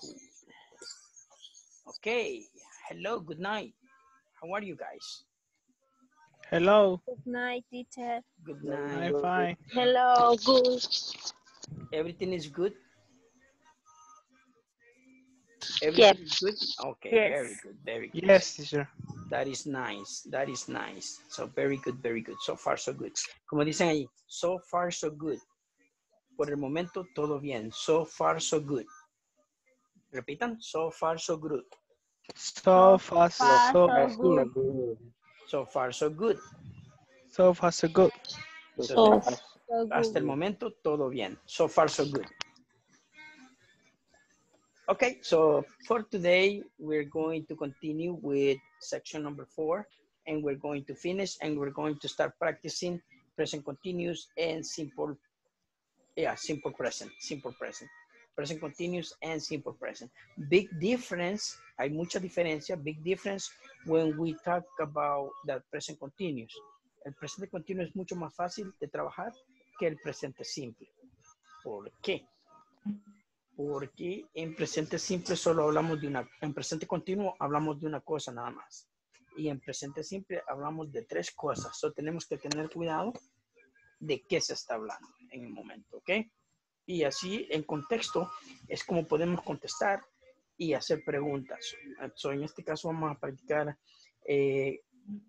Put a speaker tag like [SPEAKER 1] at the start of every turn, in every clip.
[SPEAKER 1] Cool. Okay. Hello, good night. How are you guys?
[SPEAKER 2] Hello.
[SPEAKER 3] Good night, teacher.
[SPEAKER 1] Good night.
[SPEAKER 2] I'm fine.
[SPEAKER 3] Hello, good.
[SPEAKER 1] Everything is good? Everything is good? Okay, very good, very good.
[SPEAKER 2] Yes, teacher.
[SPEAKER 1] That is nice, that is nice. So very good, very good. So far, so good. Como dicen ahí, so far, so good. Por el momento, todo bien. So far, so good. Repitan, so far, so good.
[SPEAKER 2] So fast,
[SPEAKER 3] far,
[SPEAKER 2] so
[SPEAKER 3] so
[SPEAKER 2] good.
[SPEAKER 1] So far, so good.
[SPEAKER 2] So fast, so good.
[SPEAKER 1] So,
[SPEAKER 3] So
[SPEAKER 1] hasta el
[SPEAKER 3] good.
[SPEAKER 1] momento, todo bien. So far, so good. Okay, so for today, we're going to continue with section number four, and we're going to finish, and we're going to start practicing present continuous and simple, yeah, simple present, simple present. Present continuous and simple present. Big difference, hay mucha diferencia, big difference when we talk about the present continuous. El presente continuo es mucho más fácil de trabajar que el presente simple. ¿Por qué? Porque en presente simple solo hablamos de una, en presente continuo hablamos de una cosa nada más. Y en presente simple hablamos de tres cosas. So tenemos que tener cuidado de qué se está hablando en el momento, ¿ok? Y así en contexto es como podemos contestar y hacer preguntas. So, en este caso vamos a practicar eh,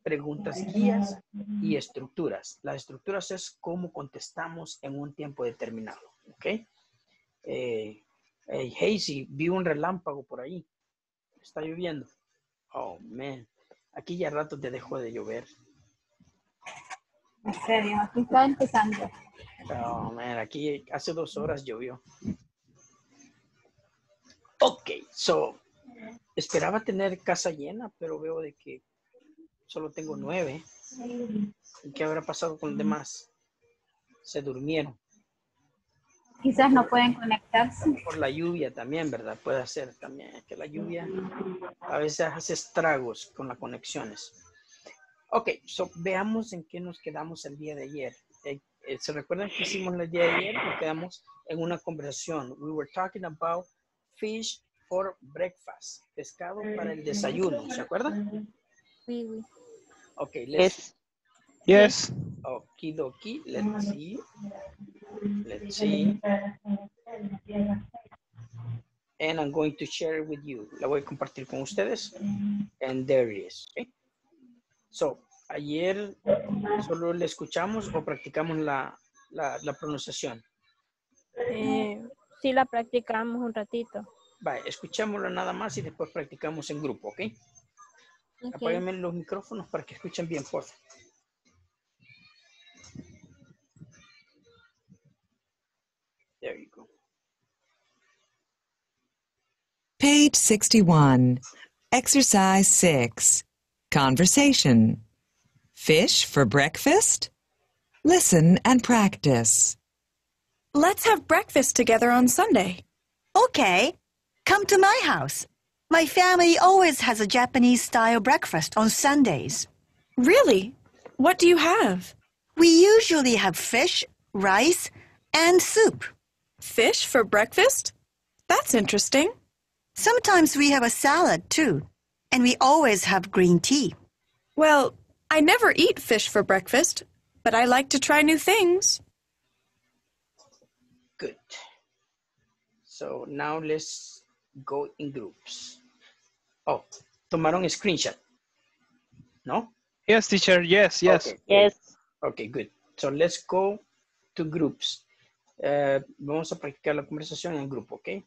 [SPEAKER 1] preguntas guías y estructuras. Las estructuras es cómo contestamos en un tiempo determinado, ¿ok? Eh, hey, Hazy, vi un relámpago por ahí. Está lloviendo. Oh, man. Aquí ya rato te dejó de llover.
[SPEAKER 4] En serio, aquí está empezando.
[SPEAKER 1] Oh, man, aquí hace dos horas llovió. Ok, so, esperaba tener casa llena, pero veo de que solo tengo nueve. ¿Y qué habrá pasado con los demás? Se durmieron.
[SPEAKER 4] Quizás no pueden conectarse.
[SPEAKER 1] Por la lluvia también, ¿verdad? Puede ser también que la lluvia a veces hace estragos con las conexiones. Ok, so veamos en qué nos quedamos el día de ayer. Eh, eh, ¿Se recuerdan que hicimos el día de ayer? Nos quedamos en una conversación. We were talking about fish for breakfast. Pescado para el desayuno. ¿Se acuerdan?
[SPEAKER 3] Oui, oui.
[SPEAKER 1] Ok, let's
[SPEAKER 2] Yes.
[SPEAKER 1] Okidoki, let's see. Let's see. And I'm going to share it with you. La voy a compartir con ustedes. And there it is. Okay? So, ayer solo le escuchamos o practicamos la, la, la pronunciación.
[SPEAKER 3] Eh, sí la practicamos un ratito.
[SPEAKER 1] Vale, escuchémoslo nada más y después practicamos en grupo, ¿ok?
[SPEAKER 3] Ok.
[SPEAKER 1] Apáguenme los micrófonos para que escuchen bien, por favor.
[SPEAKER 5] Page 61. Exercise 6. Conversation. Fish for breakfast? Listen and practice.
[SPEAKER 6] Let's have breakfast together on Sunday.
[SPEAKER 7] Okay, come to my house. My family always has a Japanese style breakfast on Sundays.
[SPEAKER 6] Really? What do you have?
[SPEAKER 7] We usually have fish, rice, and soup.
[SPEAKER 6] Fish for breakfast? That's interesting.
[SPEAKER 7] Sometimes we have a salad too, and we always have green tea.
[SPEAKER 6] Well, I never eat fish for breakfast, but I like to try new things.
[SPEAKER 1] Good. So now let's go in groups. Oh, tomaron screenshot. ¿No?
[SPEAKER 2] Yes, teacher. Yes, yes.
[SPEAKER 1] Okay,
[SPEAKER 3] Yes.
[SPEAKER 1] Okay, good. So let's go to groups. Eh, vamos a practicar la conversación en grupo, ¿ok?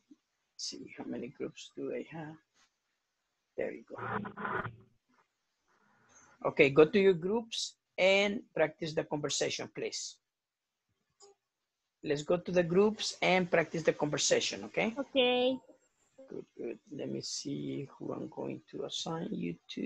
[SPEAKER 1] See how many groups do I have. There you go. Okay, go to your groups and practice the conversation, please. Let's go to the groups and practice the conversation, okay?
[SPEAKER 3] Ok.
[SPEAKER 1] Good, good. Let me see who I'm going to assign you to.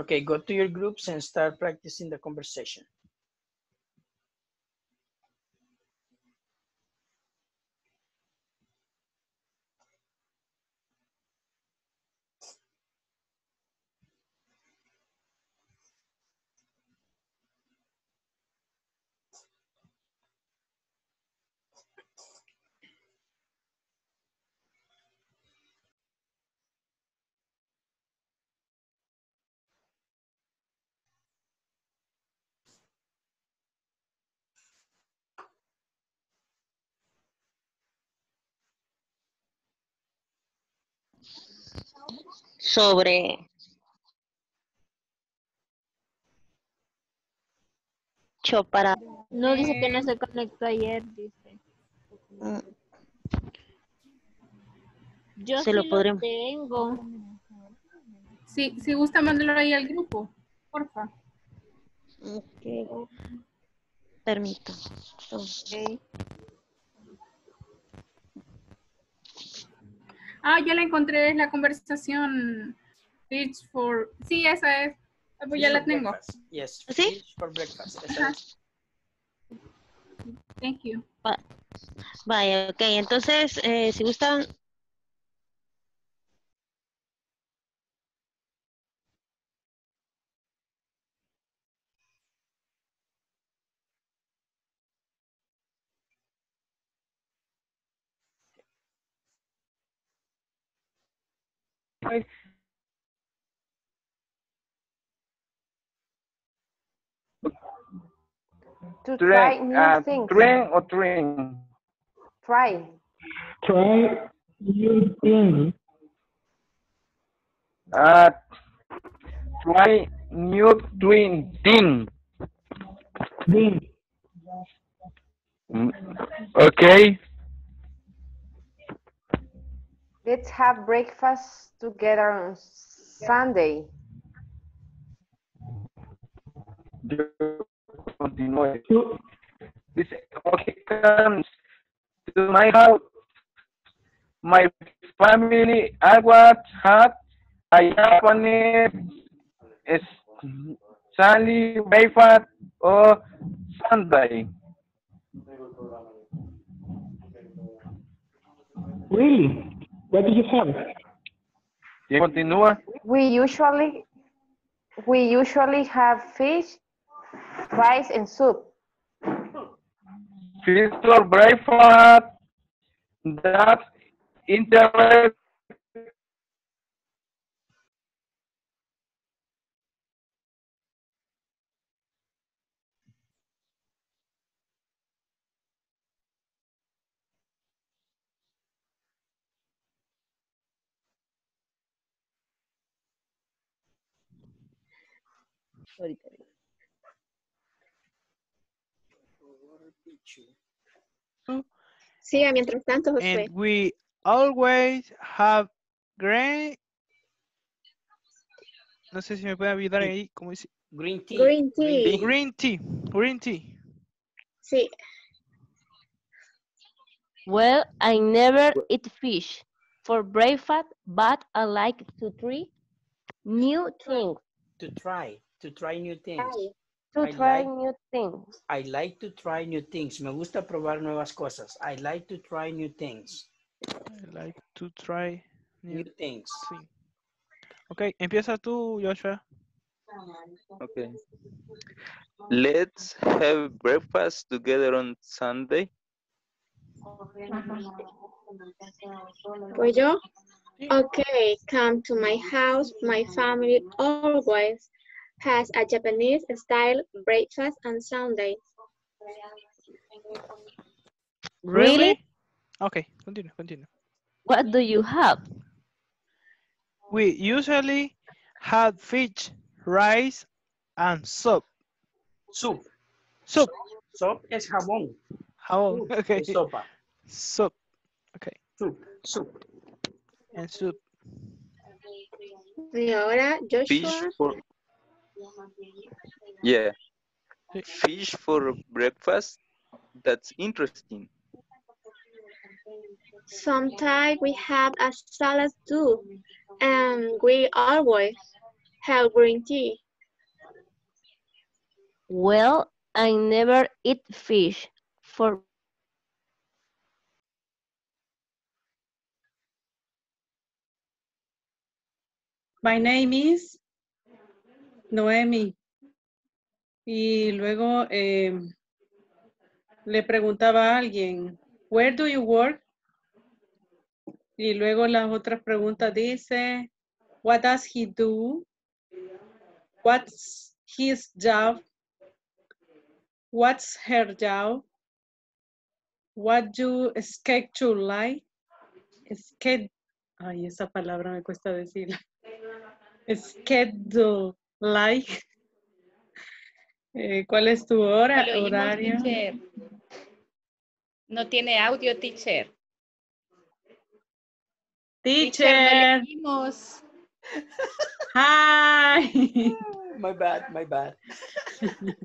[SPEAKER 1] Okay, go to your groups and start practicing the conversation.
[SPEAKER 8] Sobre para
[SPEAKER 3] No dice que no se conectó ayer, dice.
[SPEAKER 8] mm,
[SPEAKER 3] Yo
[SPEAKER 8] Se
[SPEAKER 3] sí
[SPEAKER 8] lo
[SPEAKER 3] lo
[SPEAKER 8] podremos-
[SPEAKER 3] tengo.
[SPEAKER 9] Sí, si gusta, mándelo ahí al grupo, porfa.
[SPEAKER 8] ok. permito
[SPEAKER 3] Ok.
[SPEAKER 9] Ah, ya la encontré, es la conversación. Fish for... Sí, esa es. Ah, Pues ya la tengo.
[SPEAKER 1] breakfast. Yes,
[SPEAKER 8] ¿Sí?
[SPEAKER 1] fish for breakfast. esa
[SPEAKER 9] Ajá.
[SPEAKER 1] es.
[SPEAKER 9] Thank you.
[SPEAKER 8] vaya ok entonces eh, si gustan
[SPEAKER 10] To try
[SPEAKER 11] Drink,
[SPEAKER 10] new
[SPEAKER 11] uh,
[SPEAKER 10] things.
[SPEAKER 11] drink or drink.
[SPEAKER 10] Try.
[SPEAKER 12] Try new things.
[SPEAKER 11] Uh, try new doing thing.
[SPEAKER 12] Things.
[SPEAKER 11] Mm, Okay.
[SPEAKER 10] Let's have breakfast together on Sunday.
[SPEAKER 11] Yo continúe. Dice, okay, comes to my house. My family, I was had a Japanese is Sally breakfast or Sunday.
[SPEAKER 12] really? What do you have?
[SPEAKER 11] Y continúa.
[SPEAKER 10] We usually we usually have fish, rice, and soup.
[SPEAKER 11] Fish for breakfast. That's interest.
[SPEAKER 3] Siga mientras tanto, Josué.
[SPEAKER 2] And we always have green. No sé si me pueden ayudar ahí. ¿Cómo dice?
[SPEAKER 1] Green tea.
[SPEAKER 3] Green tea.
[SPEAKER 2] Green tea. Green tea.
[SPEAKER 3] Sí.
[SPEAKER 8] well I never eat fish for breakfast but I like to try new things
[SPEAKER 1] To try, to try new things.
[SPEAKER 8] to
[SPEAKER 1] I
[SPEAKER 8] try
[SPEAKER 1] like-
[SPEAKER 8] new things
[SPEAKER 1] I like to try new things. Me gusta probar nuevas cosas. I like to try new things.
[SPEAKER 2] I like to try new
[SPEAKER 1] New things.
[SPEAKER 2] thing. Ok, empieza tú, Joshua.
[SPEAKER 13] Okay. Let's have breakfast together on Sunday.
[SPEAKER 3] Pues yo. Okay, come to my house. My family always has a Japanese style breakfast on Sundays.
[SPEAKER 8] Really?
[SPEAKER 2] Ok, continúa, continúa.
[SPEAKER 8] what do you have
[SPEAKER 2] We usually have fish, rice, and soup.
[SPEAKER 1] Soup.
[SPEAKER 2] Soup.
[SPEAKER 1] Soup is jabón.
[SPEAKER 2] Jabón.
[SPEAKER 1] Soup
[SPEAKER 2] Okay.
[SPEAKER 1] es sopa.
[SPEAKER 2] Soup. Okay.
[SPEAKER 1] Soup. Soup.
[SPEAKER 2] And soup.
[SPEAKER 3] Y ahora
[SPEAKER 13] Fish
[SPEAKER 3] Joshua.
[SPEAKER 13] for yeah. Fish for breakfast. That's interesting.
[SPEAKER 3] Sometimes we have a salad too. And we always have green tea?
[SPEAKER 8] Well, I never eat fish for
[SPEAKER 14] My name is Noemi. Y luego eh, le preguntaba a alguien, where do you work? Y luego las otras preguntas dice, what does he do? What's his job? What's her job? What do schedule like? Sched Ay, esa palabra me cuesta decirla. Schedule like. Eh, ¿Cuál es tu hora,
[SPEAKER 15] No lo oímos,
[SPEAKER 14] horario?
[SPEAKER 15] teacher. No tiene audio, teacher.
[SPEAKER 14] Teacher.
[SPEAKER 15] no le oímos.
[SPEAKER 14] Hi.
[SPEAKER 1] My bad, my bad.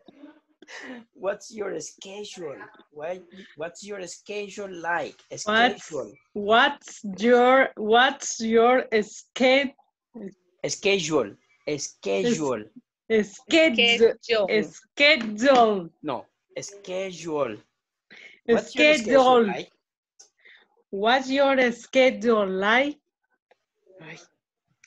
[SPEAKER 1] What's your schedule? What, what's your schedule like?
[SPEAKER 14] What's,
[SPEAKER 1] Schedule.
[SPEAKER 14] what's your what's your sched
[SPEAKER 1] Schedule. Schedule.
[SPEAKER 14] schedule schedule
[SPEAKER 1] No. Schedule. What's your schedule
[SPEAKER 14] schedule
[SPEAKER 1] like?
[SPEAKER 14] what's your schedule like? Ay,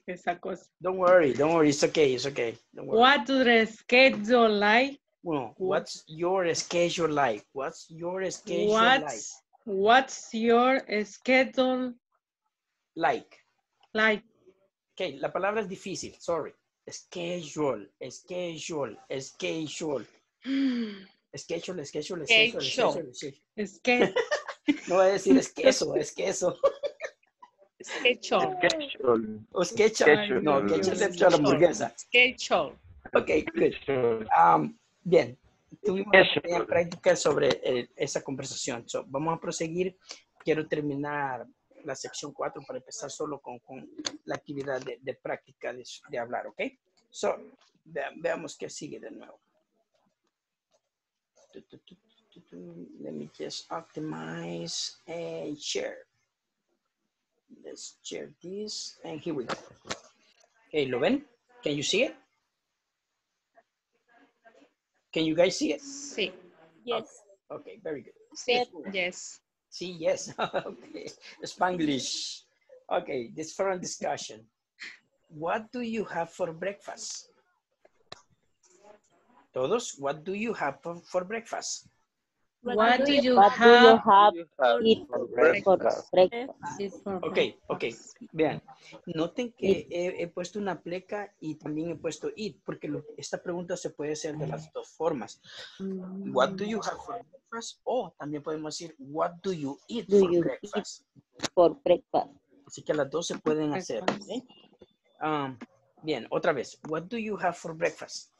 [SPEAKER 14] esa cosa.
[SPEAKER 1] Don't worry, don't worry. It's okay, it's okay. Don't worry.
[SPEAKER 14] What do the schedule like?
[SPEAKER 1] What's your schedule like? What's your schedule like?
[SPEAKER 14] What's what's your schedule
[SPEAKER 1] Like.
[SPEAKER 14] like?
[SPEAKER 1] Okay, la palabra es difícil, sorry. Schedule, schedule, schedule. Schedule, schedule, schedule, schedule,
[SPEAKER 14] Schedule.
[SPEAKER 1] schedule.
[SPEAKER 14] Es que
[SPEAKER 1] No voy a decir es queso, es queso.
[SPEAKER 15] Schedule.
[SPEAKER 1] O sketchup.
[SPEAKER 11] Schedule.
[SPEAKER 1] No, ketchup es la hamburguesa.
[SPEAKER 15] Schedule.
[SPEAKER 1] Ok, good. Um, bien, tuvimos una práctica sobre eh, esa conversación. So, vamos a proseguir. Quiero terminar la sección 4 para empezar solo con, con la actividad de, de práctica de, de hablar, ¿ok? So, vea- veamos qué sigue de nuevo. Let me just optimize and share. Let's share this and here we go. Okay, ¿lo ven? Can you see it? Can you guys see it?
[SPEAKER 15] Sí.
[SPEAKER 8] Yes.
[SPEAKER 1] Okay, very good.
[SPEAKER 15] Sí. Yes.
[SPEAKER 1] See, yes. okay. Spanglish. Okay, this forum discussion. What do you have for breakfast? Todos, what do you have for, for breakfast?
[SPEAKER 14] What do you
[SPEAKER 8] What do you
[SPEAKER 14] have?
[SPEAKER 8] have eat for breakfast?
[SPEAKER 1] Ok, ok. Vean, noten que he, he puesto una pleca y también he puesto it, porque lo- esta pregunta se puede hacer de las dos formas. What do you have for breakfast? O también podemos decir, what do you eat
[SPEAKER 8] Do
[SPEAKER 1] for
[SPEAKER 8] you
[SPEAKER 1] breakfast?
[SPEAKER 8] For breakfast.
[SPEAKER 1] Así que las dos se pueden hacer. Um, bien, otra vez. What do you have for breakfast?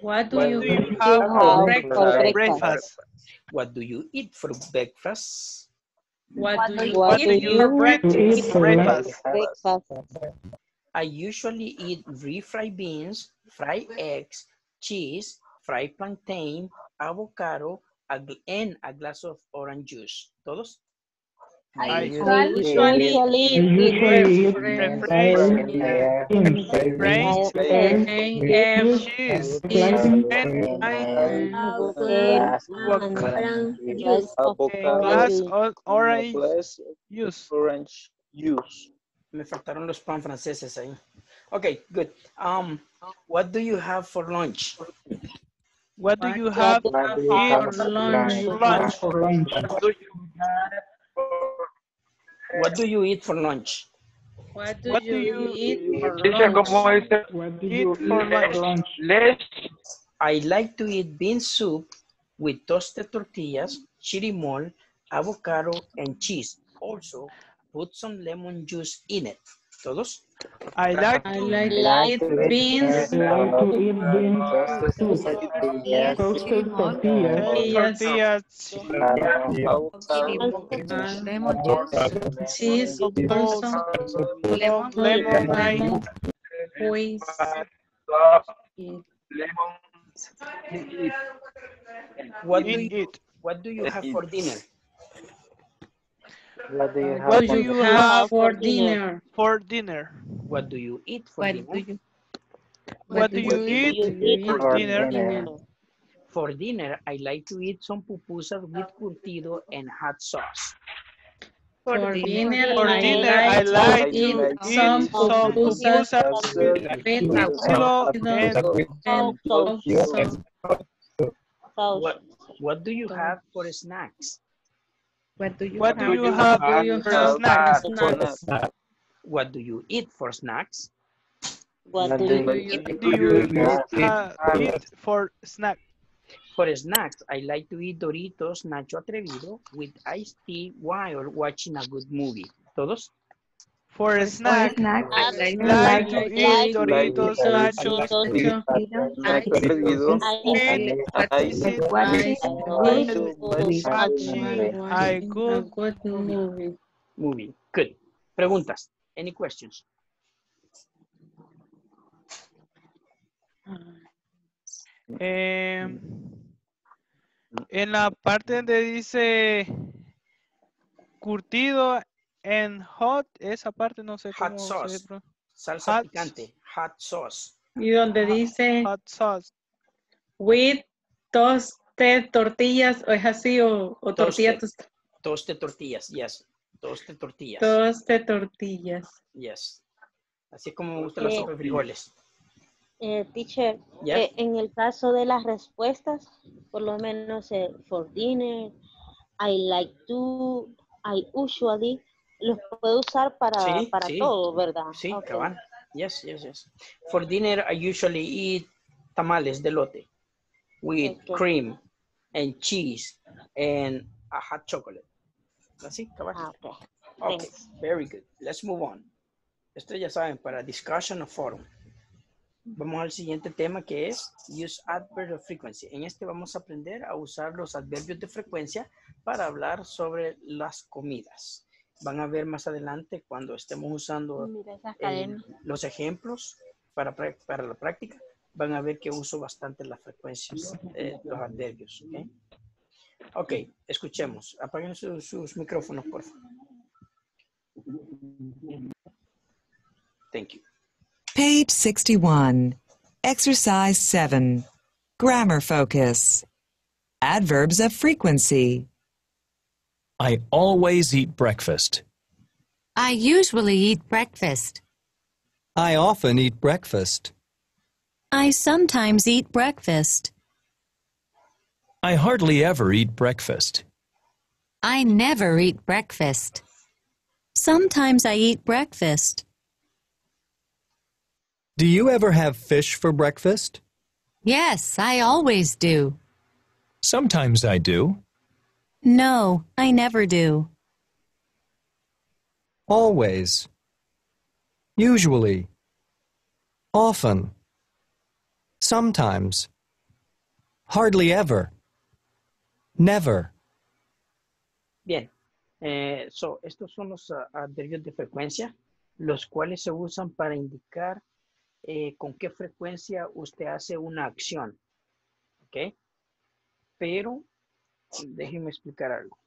[SPEAKER 14] What do
[SPEAKER 1] What
[SPEAKER 14] you
[SPEAKER 1] do you
[SPEAKER 14] have
[SPEAKER 8] have
[SPEAKER 14] for
[SPEAKER 8] for
[SPEAKER 14] breakfast?
[SPEAKER 2] breakfast?
[SPEAKER 1] What do you eat for breakfast?
[SPEAKER 14] What do you
[SPEAKER 8] What
[SPEAKER 14] eat
[SPEAKER 8] do
[SPEAKER 14] for
[SPEAKER 8] you
[SPEAKER 14] breakfast?
[SPEAKER 2] Eat for breakfast.
[SPEAKER 8] Breakfast.
[SPEAKER 1] I usually eat refried beans, fried eggs, cheese, fried plantain, avocado, and a glass of orange juice. ¿Todos?
[SPEAKER 2] I
[SPEAKER 14] usually eat
[SPEAKER 2] refreshed
[SPEAKER 14] ham
[SPEAKER 2] cheese instead I
[SPEAKER 8] glass of orange
[SPEAKER 2] juice.
[SPEAKER 13] Orange juice.
[SPEAKER 1] Me faltaron los pan franceses ahí. Okay, good. Um, what do you have for lunch?
[SPEAKER 2] What do you have
[SPEAKER 14] for lunch?
[SPEAKER 2] Lunch.
[SPEAKER 12] What do you have
[SPEAKER 1] what do you eat for lunch?
[SPEAKER 14] What do
[SPEAKER 2] What do
[SPEAKER 14] you
[SPEAKER 2] you
[SPEAKER 14] eat for
[SPEAKER 11] Teacher,
[SPEAKER 14] lunch?
[SPEAKER 11] ¿cómo dice?
[SPEAKER 12] What do you eat for
[SPEAKER 2] lunch.
[SPEAKER 12] lunch?
[SPEAKER 11] Les,
[SPEAKER 1] I like to eat bean soup with toasted tortillas, chirimol, avocado, and cheese. Also, put some lemon juice in it. ¿Todos?
[SPEAKER 2] I like
[SPEAKER 14] I like
[SPEAKER 8] Like
[SPEAKER 14] beans,
[SPEAKER 12] I like to eat beans soup, toasted tortillas,
[SPEAKER 2] tortillas,
[SPEAKER 14] lemon juice, cheese, also,
[SPEAKER 2] lemon, lemon,
[SPEAKER 14] lemon, juice.
[SPEAKER 1] What do you,
[SPEAKER 2] it.
[SPEAKER 1] what do you have for dinner?
[SPEAKER 2] What
[SPEAKER 14] What do you have for dinner?
[SPEAKER 2] For dinner.
[SPEAKER 1] What do you eat for
[SPEAKER 15] What
[SPEAKER 1] dinner?
[SPEAKER 15] do you
[SPEAKER 2] What do you eat for dinner?
[SPEAKER 1] For dinner, I like to eat some pupusas with curtido and hot sauce.
[SPEAKER 14] For dinner,
[SPEAKER 2] For
[SPEAKER 14] I
[SPEAKER 2] dinner, I
[SPEAKER 14] like
[SPEAKER 2] like
[SPEAKER 14] to eat some
[SPEAKER 2] eat some
[SPEAKER 14] pupusas
[SPEAKER 2] pupusas with
[SPEAKER 14] with
[SPEAKER 2] curtido and
[SPEAKER 14] hot sauce.
[SPEAKER 1] What, what do you have for snacks?
[SPEAKER 14] What do you
[SPEAKER 2] What do
[SPEAKER 14] have?
[SPEAKER 2] you have
[SPEAKER 14] What do you
[SPEAKER 2] for
[SPEAKER 14] have
[SPEAKER 2] snacks?
[SPEAKER 14] for snacks?
[SPEAKER 1] What do you eat for snacks?
[SPEAKER 8] What
[SPEAKER 13] What
[SPEAKER 8] do
[SPEAKER 13] do
[SPEAKER 8] you
[SPEAKER 13] you
[SPEAKER 2] do you eat, uh, eat for snack?
[SPEAKER 1] For snacks, I like to eat Doritos Nacho Atrevido with iced tea while watching a good movie. ¿Todos?
[SPEAKER 2] For a snack,
[SPEAKER 4] snack,
[SPEAKER 2] I
[SPEAKER 8] I
[SPEAKER 2] like to eat
[SPEAKER 8] to
[SPEAKER 2] Doritos, nachos,
[SPEAKER 4] watching
[SPEAKER 8] Good
[SPEAKER 4] movie.
[SPEAKER 2] good
[SPEAKER 14] movie.
[SPEAKER 1] Preguntas. Any questions?
[SPEAKER 2] Em, en la parte donde dice curtido en hot, esa parte no sé
[SPEAKER 1] Hot
[SPEAKER 2] cómo se
[SPEAKER 1] sauce.
[SPEAKER 2] pro-
[SPEAKER 1] Salsa
[SPEAKER 2] Hot-
[SPEAKER 1] picante. Hot sauce.
[SPEAKER 14] Y donde dice
[SPEAKER 2] hot sauce.
[SPEAKER 14] with toasted tortillas, o es así, o, o tortillas,
[SPEAKER 1] Toasted. Toasted tortillas. Yes. Toasted tortillas.
[SPEAKER 14] toasted tortillas.
[SPEAKER 1] Yes. Así es como me gustan las
[SPEAKER 8] Eh,
[SPEAKER 1] sopas de frijoles.
[SPEAKER 8] Eh, teacher,
[SPEAKER 1] Yes.
[SPEAKER 8] eh, en el caso de las respuestas, por lo menos eh, for dinner, I like to, I usually, los puedo usar para,
[SPEAKER 1] Sí,
[SPEAKER 8] para
[SPEAKER 1] sí.
[SPEAKER 8] todo, ¿verdad?
[SPEAKER 1] Sí,
[SPEAKER 8] Ok.
[SPEAKER 1] cabal. Yes, yes, yes. For dinner, I usually eat tamales de lote with
[SPEAKER 8] Okay.
[SPEAKER 1] cream and cheese and a hot chocolate. Así, cabal.
[SPEAKER 8] Ah, ok.
[SPEAKER 1] Okay,
[SPEAKER 8] Thanks.
[SPEAKER 1] very good. Let's move on. Esto ya saben, para discussion o forum. Vamos al siguiente tema que es use adverb of frequency. En este vamos a aprender a usar los adverbios de frecuencia para hablar sobre las comidas. Van a ver más adelante cuando estemos usando el-
[SPEAKER 4] cadenas.
[SPEAKER 1] los ejemplos para, para la práctica, van a ver que uso bastante las frecuencias, eh, los adverbios. ¿ok? Ok, escuchemos. Apaguen sus, sus micrófonos, por favor. Thank you.
[SPEAKER 5] Page 61. Exercise 7. Grammar focus. Adverbs of frequency.
[SPEAKER 16] I always eat breakfast.
[SPEAKER 17] I usually eat breakfast.
[SPEAKER 18] I often eat breakfast.
[SPEAKER 17] I sometimes eat breakfast.
[SPEAKER 16] I hardly ever eat breakfast.
[SPEAKER 17] I never eat breakfast.
[SPEAKER 6] Sometimes I eat breakfast.
[SPEAKER 18] Do you ever have fish for breakfast?
[SPEAKER 17] Yes, I always do.
[SPEAKER 16] Sometimes I do.
[SPEAKER 6] No, I never do.
[SPEAKER 18] Always. Usually. Often. Sometimes. Hardly ever. Never.
[SPEAKER 1] Bien, eh, so, estos son los ah, adverbios de frecuencia, los cuales se usan para indicar eh, con qué frecuencia usted hace una acción. ¿Ok? Pero, déjenme explicar algo.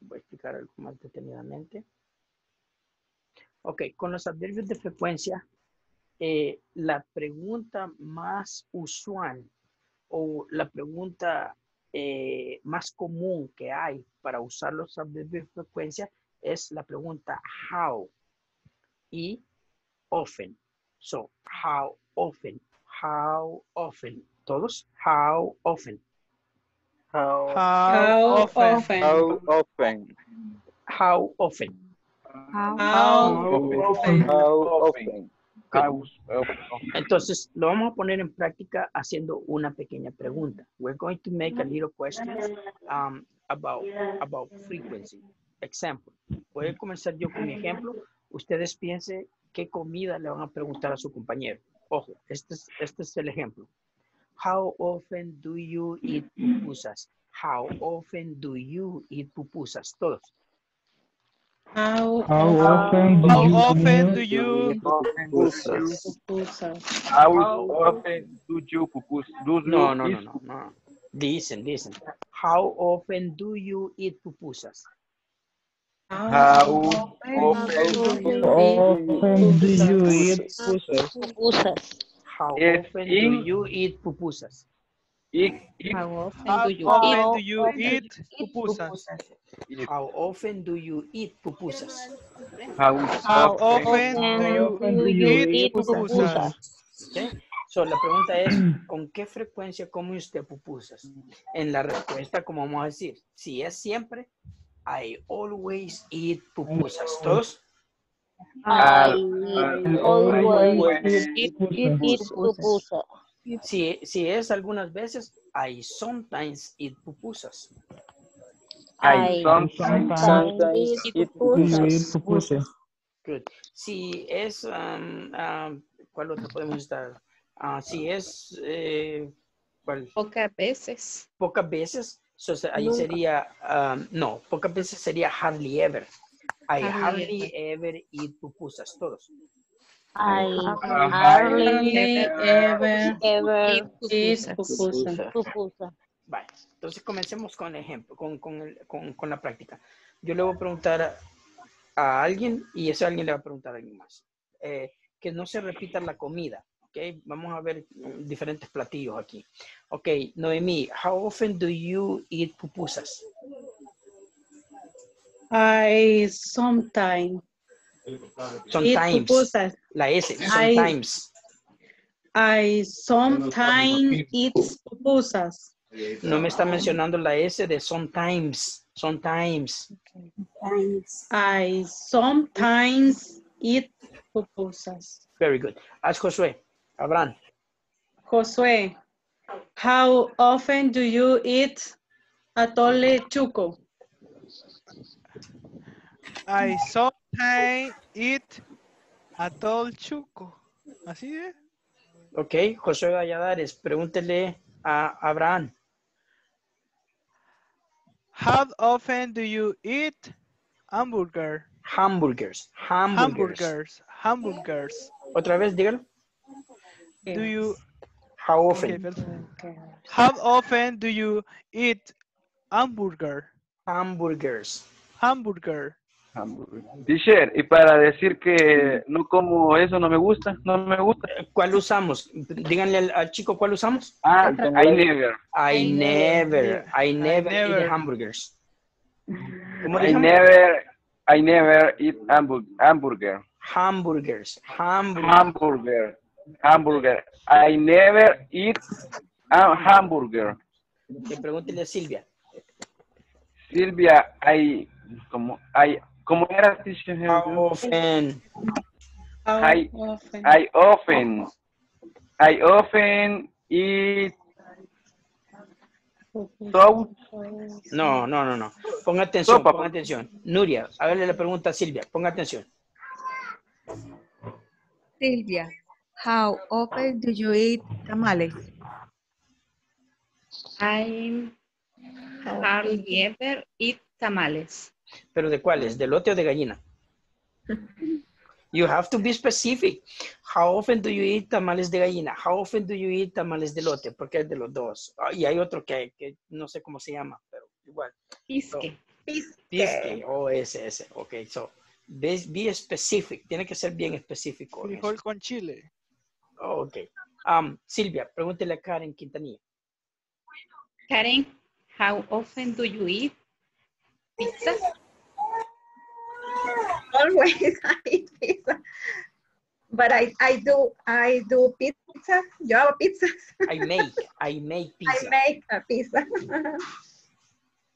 [SPEAKER 1] Voy a explicar algo más detenidamente. Ok, con los adverbios de frecuencia, eh, la pregunta más usual o la pregunta eh, más común que hay para usar los adverbios de frecuencia es la pregunta how y often. So, how often, how often. ¿Todos? How often.
[SPEAKER 13] How,
[SPEAKER 2] How often?
[SPEAKER 13] how often?
[SPEAKER 1] How often.
[SPEAKER 2] How
[SPEAKER 13] often? How often?
[SPEAKER 1] Entonces, lo vamos a poner en práctica haciendo una pequeña pregunta. We're going to make a little question um, about, about frequency. Example. Voy a comenzar yo con mi ejemplo. Ustedes piensen qué comida le van a preguntar a su compañero. Ojo, este es, este es el ejemplo. How often do you eat pupusas? How often do you eat pupusas? Todos.
[SPEAKER 14] How,
[SPEAKER 12] How often do
[SPEAKER 2] How
[SPEAKER 12] you
[SPEAKER 2] often do
[SPEAKER 12] eat
[SPEAKER 2] you
[SPEAKER 14] pupusas?
[SPEAKER 11] How often do you pupus? Do
[SPEAKER 1] No,
[SPEAKER 11] you
[SPEAKER 1] no, no,
[SPEAKER 11] eat
[SPEAKER 1] no, no. Listen, listen. How often do you eat pupusas?
[SPEAKER 11] How often
[SPEAKER 12] How often do you eat pupusas?
[SPEAKER 8] Pupusas.
[SPEAKER 1] How
[SPEAKER 11] Es
[SPEAKER 1] often
[SPEAKER 11] in-
[SPEAKER 1] do you eat pupusas?
[SPEAKER 11] Eat, eat,
[SPEAKER 15] How often
[SPEAKER 2] How
[SPEAKER 15] do you
[SPEAKER 2] often
[SPEAKER 15] eat?
[SPEAKER 2] do you eat pupusas?
[SPEAKER 11] eat.
[SPEAKER 1] How often do you eat pupusas?
[SPEAKER 11] How
[SPEAKER 2] How
[SPEAKER 11] often
[SPEAKER 2] do you
[SPEAKER 12] do you
[SPEAKER 2] eat
[SPEAKER 12] eat
[SPEAKER 2] pupusas?
[SPEAKER 1] Okay. So, la pregunta es, ¿con qué frecuencia come usted pupusas? En la respuesta, como vamos a decir, si es siempre, I always eat pupusas. ¿Todos?
[SPEAKER 8] I
[SPEAKER 11] I
[SPEAKER 8] always
[SPEAKER 11] eat
[SPEAKER 8] eat pupusa.
[SPEAKER 1] Si, si es algunas veces, I sometimes eat pupusas.
[SPEAKER 11] I
[SPEAKER 8] I
[SPEAKER 11] sometimes
[SPEAKER 8] sometimes
[SPEAKER 11] eat
[SPEAKER 8] pupusas.
[SPEAKER 12] pupusas?
[SPEAKER 1] Good. Si es, um, um, ¿cuál otro podemos estar? Ah, si es, eh, ¿cuál?
[SPEAKER 15] Pocas veces.
[SPEAKER 1] Pocas veces, so, ahí
[SPEAKER 8] Nunca.
[SPEAKER 1] sería, um, no, pocas veces sería hardly ever. I
[SPEAKER 15] Hardly
[SPEAKER 1] ever eat pupusas, todos.
[SPEAKER 8] I
[SPEAKER 11] hardly
[SPEAKER 8] hardly
[SPEAKER 14] ever
[SPEAKER 8] ever
[SPEAKER 14] eat
[SPEAKER 15] pupusas.
[SPEAKER 14] pupusa.
[SPEAKER 8] pupusa.
[SPEAKER 1] Vale, entonces comencemos con el ejemplo, con, con, el- con- con la práctica. Yo le voy a preguntar a, a alguien y ese alguien le va a preguntar a alguien más. Eh, que no se repita la comida, ¿ok? Vamos a ver diferentes platillos aquí. Ok, Noemí, how often do you eat pupusas?
[SPEAKER 14] I sometimes
[SPEAKER 1] Sometimes. La S, sometimes.
[SPEAKER 14] I sometimes eat pupusas.
[SPEAKER 1] No me está mencionando la S de sometimes. Sometimes.
[SPEAKER 14] I sometimes eat pupusas.
[SPEAKER 1] Very good. Ask Josué. Abraham.
[SPEAKER 14] Josué, how often do you eat atole chuco?
[SPEAKER 2] I sometimes eat atol chuco. Así es.
[SPEAKER 1] Ok, Josué Valladares, pregúntele a Abraham.
[SPEAKER 2] How often do you eat hamburger?
[SPEAKER 1] Hamburgers. Hamburgers.
[SPEAKER 2] Hamburgers. Hamburgers.
[SPEAKER 1] Otra vez, dígalo.
[SPEAKER 2] Do you
[SPEAKER 1] How often?
[SPEAKER 2] How often do you eat hamburger?
[SPEAKER 1] Hamburgers.
[SPEAKER 2] Hamburger.
[SPEAKER 11] Teacher, y para decir que no como eso, no me gusta, no me gusta.
[SPEAKER 1] ¿Cuál usamos? Díganle al, al chico cuál usamos.
[SPEAKER 11] Ah, I never.
[SPEAKER 1] I never, I never,
[SPEAKER 2] never.
[SPEAKER 1] eat hamburgers. ¿Cómo
[SPEAKER 11] I never, I never eat hamburg- hamburger.
[SPEAKER 1] Hamburgers. Hamburgers.
[SPEAKER 11] Hamburger. Hamburger. I never eat a hamburger.
[SPEAKER 1] Pregúntele a Silvia.
[SPEAKER 11] Silvia, I, como, I, ¿cómo era, teacher?
[SPEAKER 1] How often?
[SPEAKER 14] How
[SPEAKER 11] I,
[SPEAKER 14] often?
[SPEAKER 11] I often, I often eat so,
[SPEAKER 1] No, no, no, no. Ponga atención,
[SPEAKER 11] Sopa.
[SPEAKER 1] ponga atención. Nuria, a verle la pregunta a Silvia. Ponga atención.
[SPEAKER 19] Silvia, how often do you eat tamales?
[SPEAKER 15] I hardly ever eat tamales.
[SPEAKER 1] ¿Pero de cuáles? ¿De lote o de gallina? You have to be specific. How often do you eat tamales de gallina? How often do you eat tamales de lote? Porque es de los dos. Ah, Y hay otro que, que no sé cómo se llama, pero igual.
[SPEAKER 15] Pisque.
[SPEAKER 1] Pisque. Oh, ese, ese. Ok, so, be, be specific. Tiene que ser bien específico.
[SPEAKER 2] Frijol con chile.
[SPEAKER 1] Oh, ok. Um, Silvia, pregúntele a Karen Quintanilla.
[SPEAKER 15] Karen, how often do you eat pizza?
[SPEAKER 20] Always I eat pizza. But I, I do I do pizza. Yo hago pizza.
[SPEAKER 1] I make, I make pizza.
[SPEAKER 20] I make a pizza.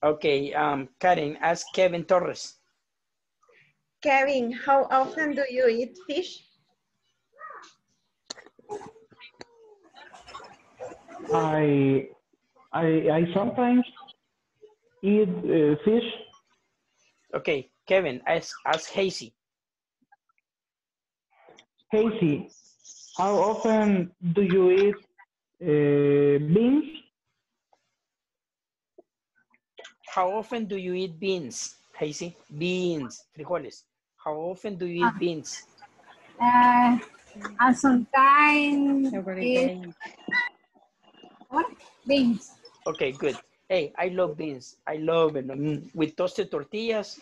[SPEAKER 1] Okay, um, Karen, ask Kevin Torres.
[SPEAKER 20] Kevin, how often do you eat fish?
[SPEAKER 12] I, I, I sometimes eat uh, fish.
[SPEAKER 1] Okay, Kevin, ask, ask Hazy.
[SPEAKER 12] Casey, how often do you eat uh, beans?
[SPEAKER 1] How often do you eat beans? Hazy, beans, frijoles. How often do you eat beans?
[SPEAKER 4] Uh, and sometimes
[SPEAKER 14] Every
[SPEAKER 4] eat what? Beans.
[SPEAKER 1] Okay, good. Hey, I love beans. I love it. Mm, with toasted tortillas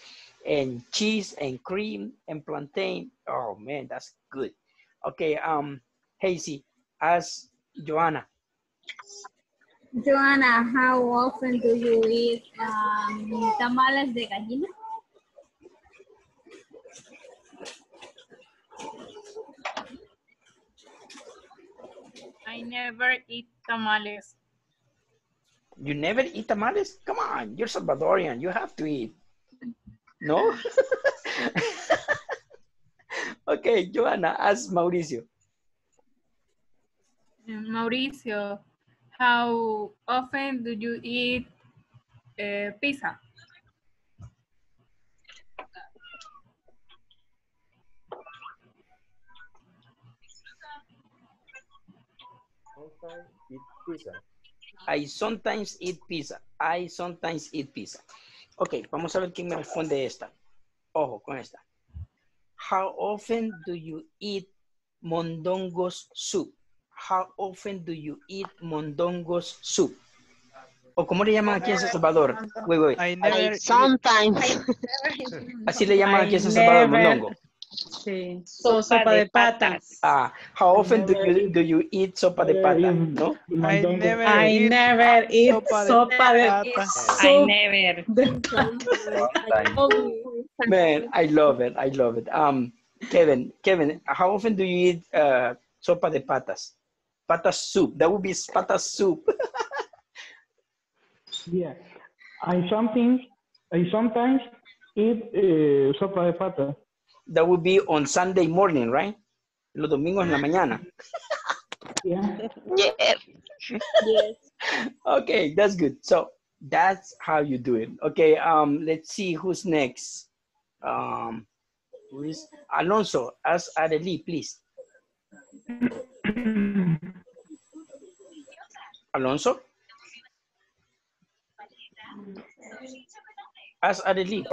[SPEAKER 1] and cheese and cream and plantain. Oh man, that's good. Okay, um, Hazy, Ask Joanna.
[SPEAKER 4] Joanna, how often do you eat um, tamales de gallina?
[SPEAKER 9] I never eat tamales.
[SPEAKER 1] You never eat tamales? Come on, you're Salvadorian. You have to eat. No? okay, Joanna, ask Mauricio.
[SPEAKER 9] Mauricio, how often do you eat uh, pizza?
[SPEAKER 1] I sometimes eat pizza. I sometimes eat pizza. Ok, vamos a ver quién me responde esta. Ojo con esta. How often do you eat mondongos soup? How often do you eat mondongos soup? ¿O cómo le llaman aquí en San Salvador? Wait, wait.
[SPEAKER 2] I never
[SPEAKER 8] Sometimes.
[SPEAKER 1] Así le llaman aquí en San Salvador, mondongo.
[SPEAKER 14] Sí, so- sopa de patas.
[SPEAKER 1] Ah, how often do you, do you eat sopa de pata? ¿No?
[SPEAKER 2] I never
[SPEAKER 14] I
[SPEAKER 2] eat
[SPEAKER 14] never eat
[SPEAKER 2] sopa de
[SPEAKER 14] sopa de
[SPEAKER 2] pata.
[SPEAKER 15] I
[SPEAKER 14] soup
[SPEAKER 15] never.
[SPEAKER 1] Man, I love it. I love it. Um, Kevin, Kevin, how often do you eat uh, sopa de patas? Patas soup. That would be patas soup.
[SPEAKER 12] Yeah. I sometimes, I sometimes eat uh, sopa de pata.
[SPEAKER 1] That would be on Sunday morning, right? Los domingos en la mañana.
[SPEAKER 12] Yeah.
[SPEAKER 8] Yes.
[SPEAKER 3] Yes.
[SPEAKER 1] Okay, that's good. So that's how you do it. Okay, um, let's see who's next. Um, who is Alonso? Ask Adeli, please. Alonso? Ask Adeli,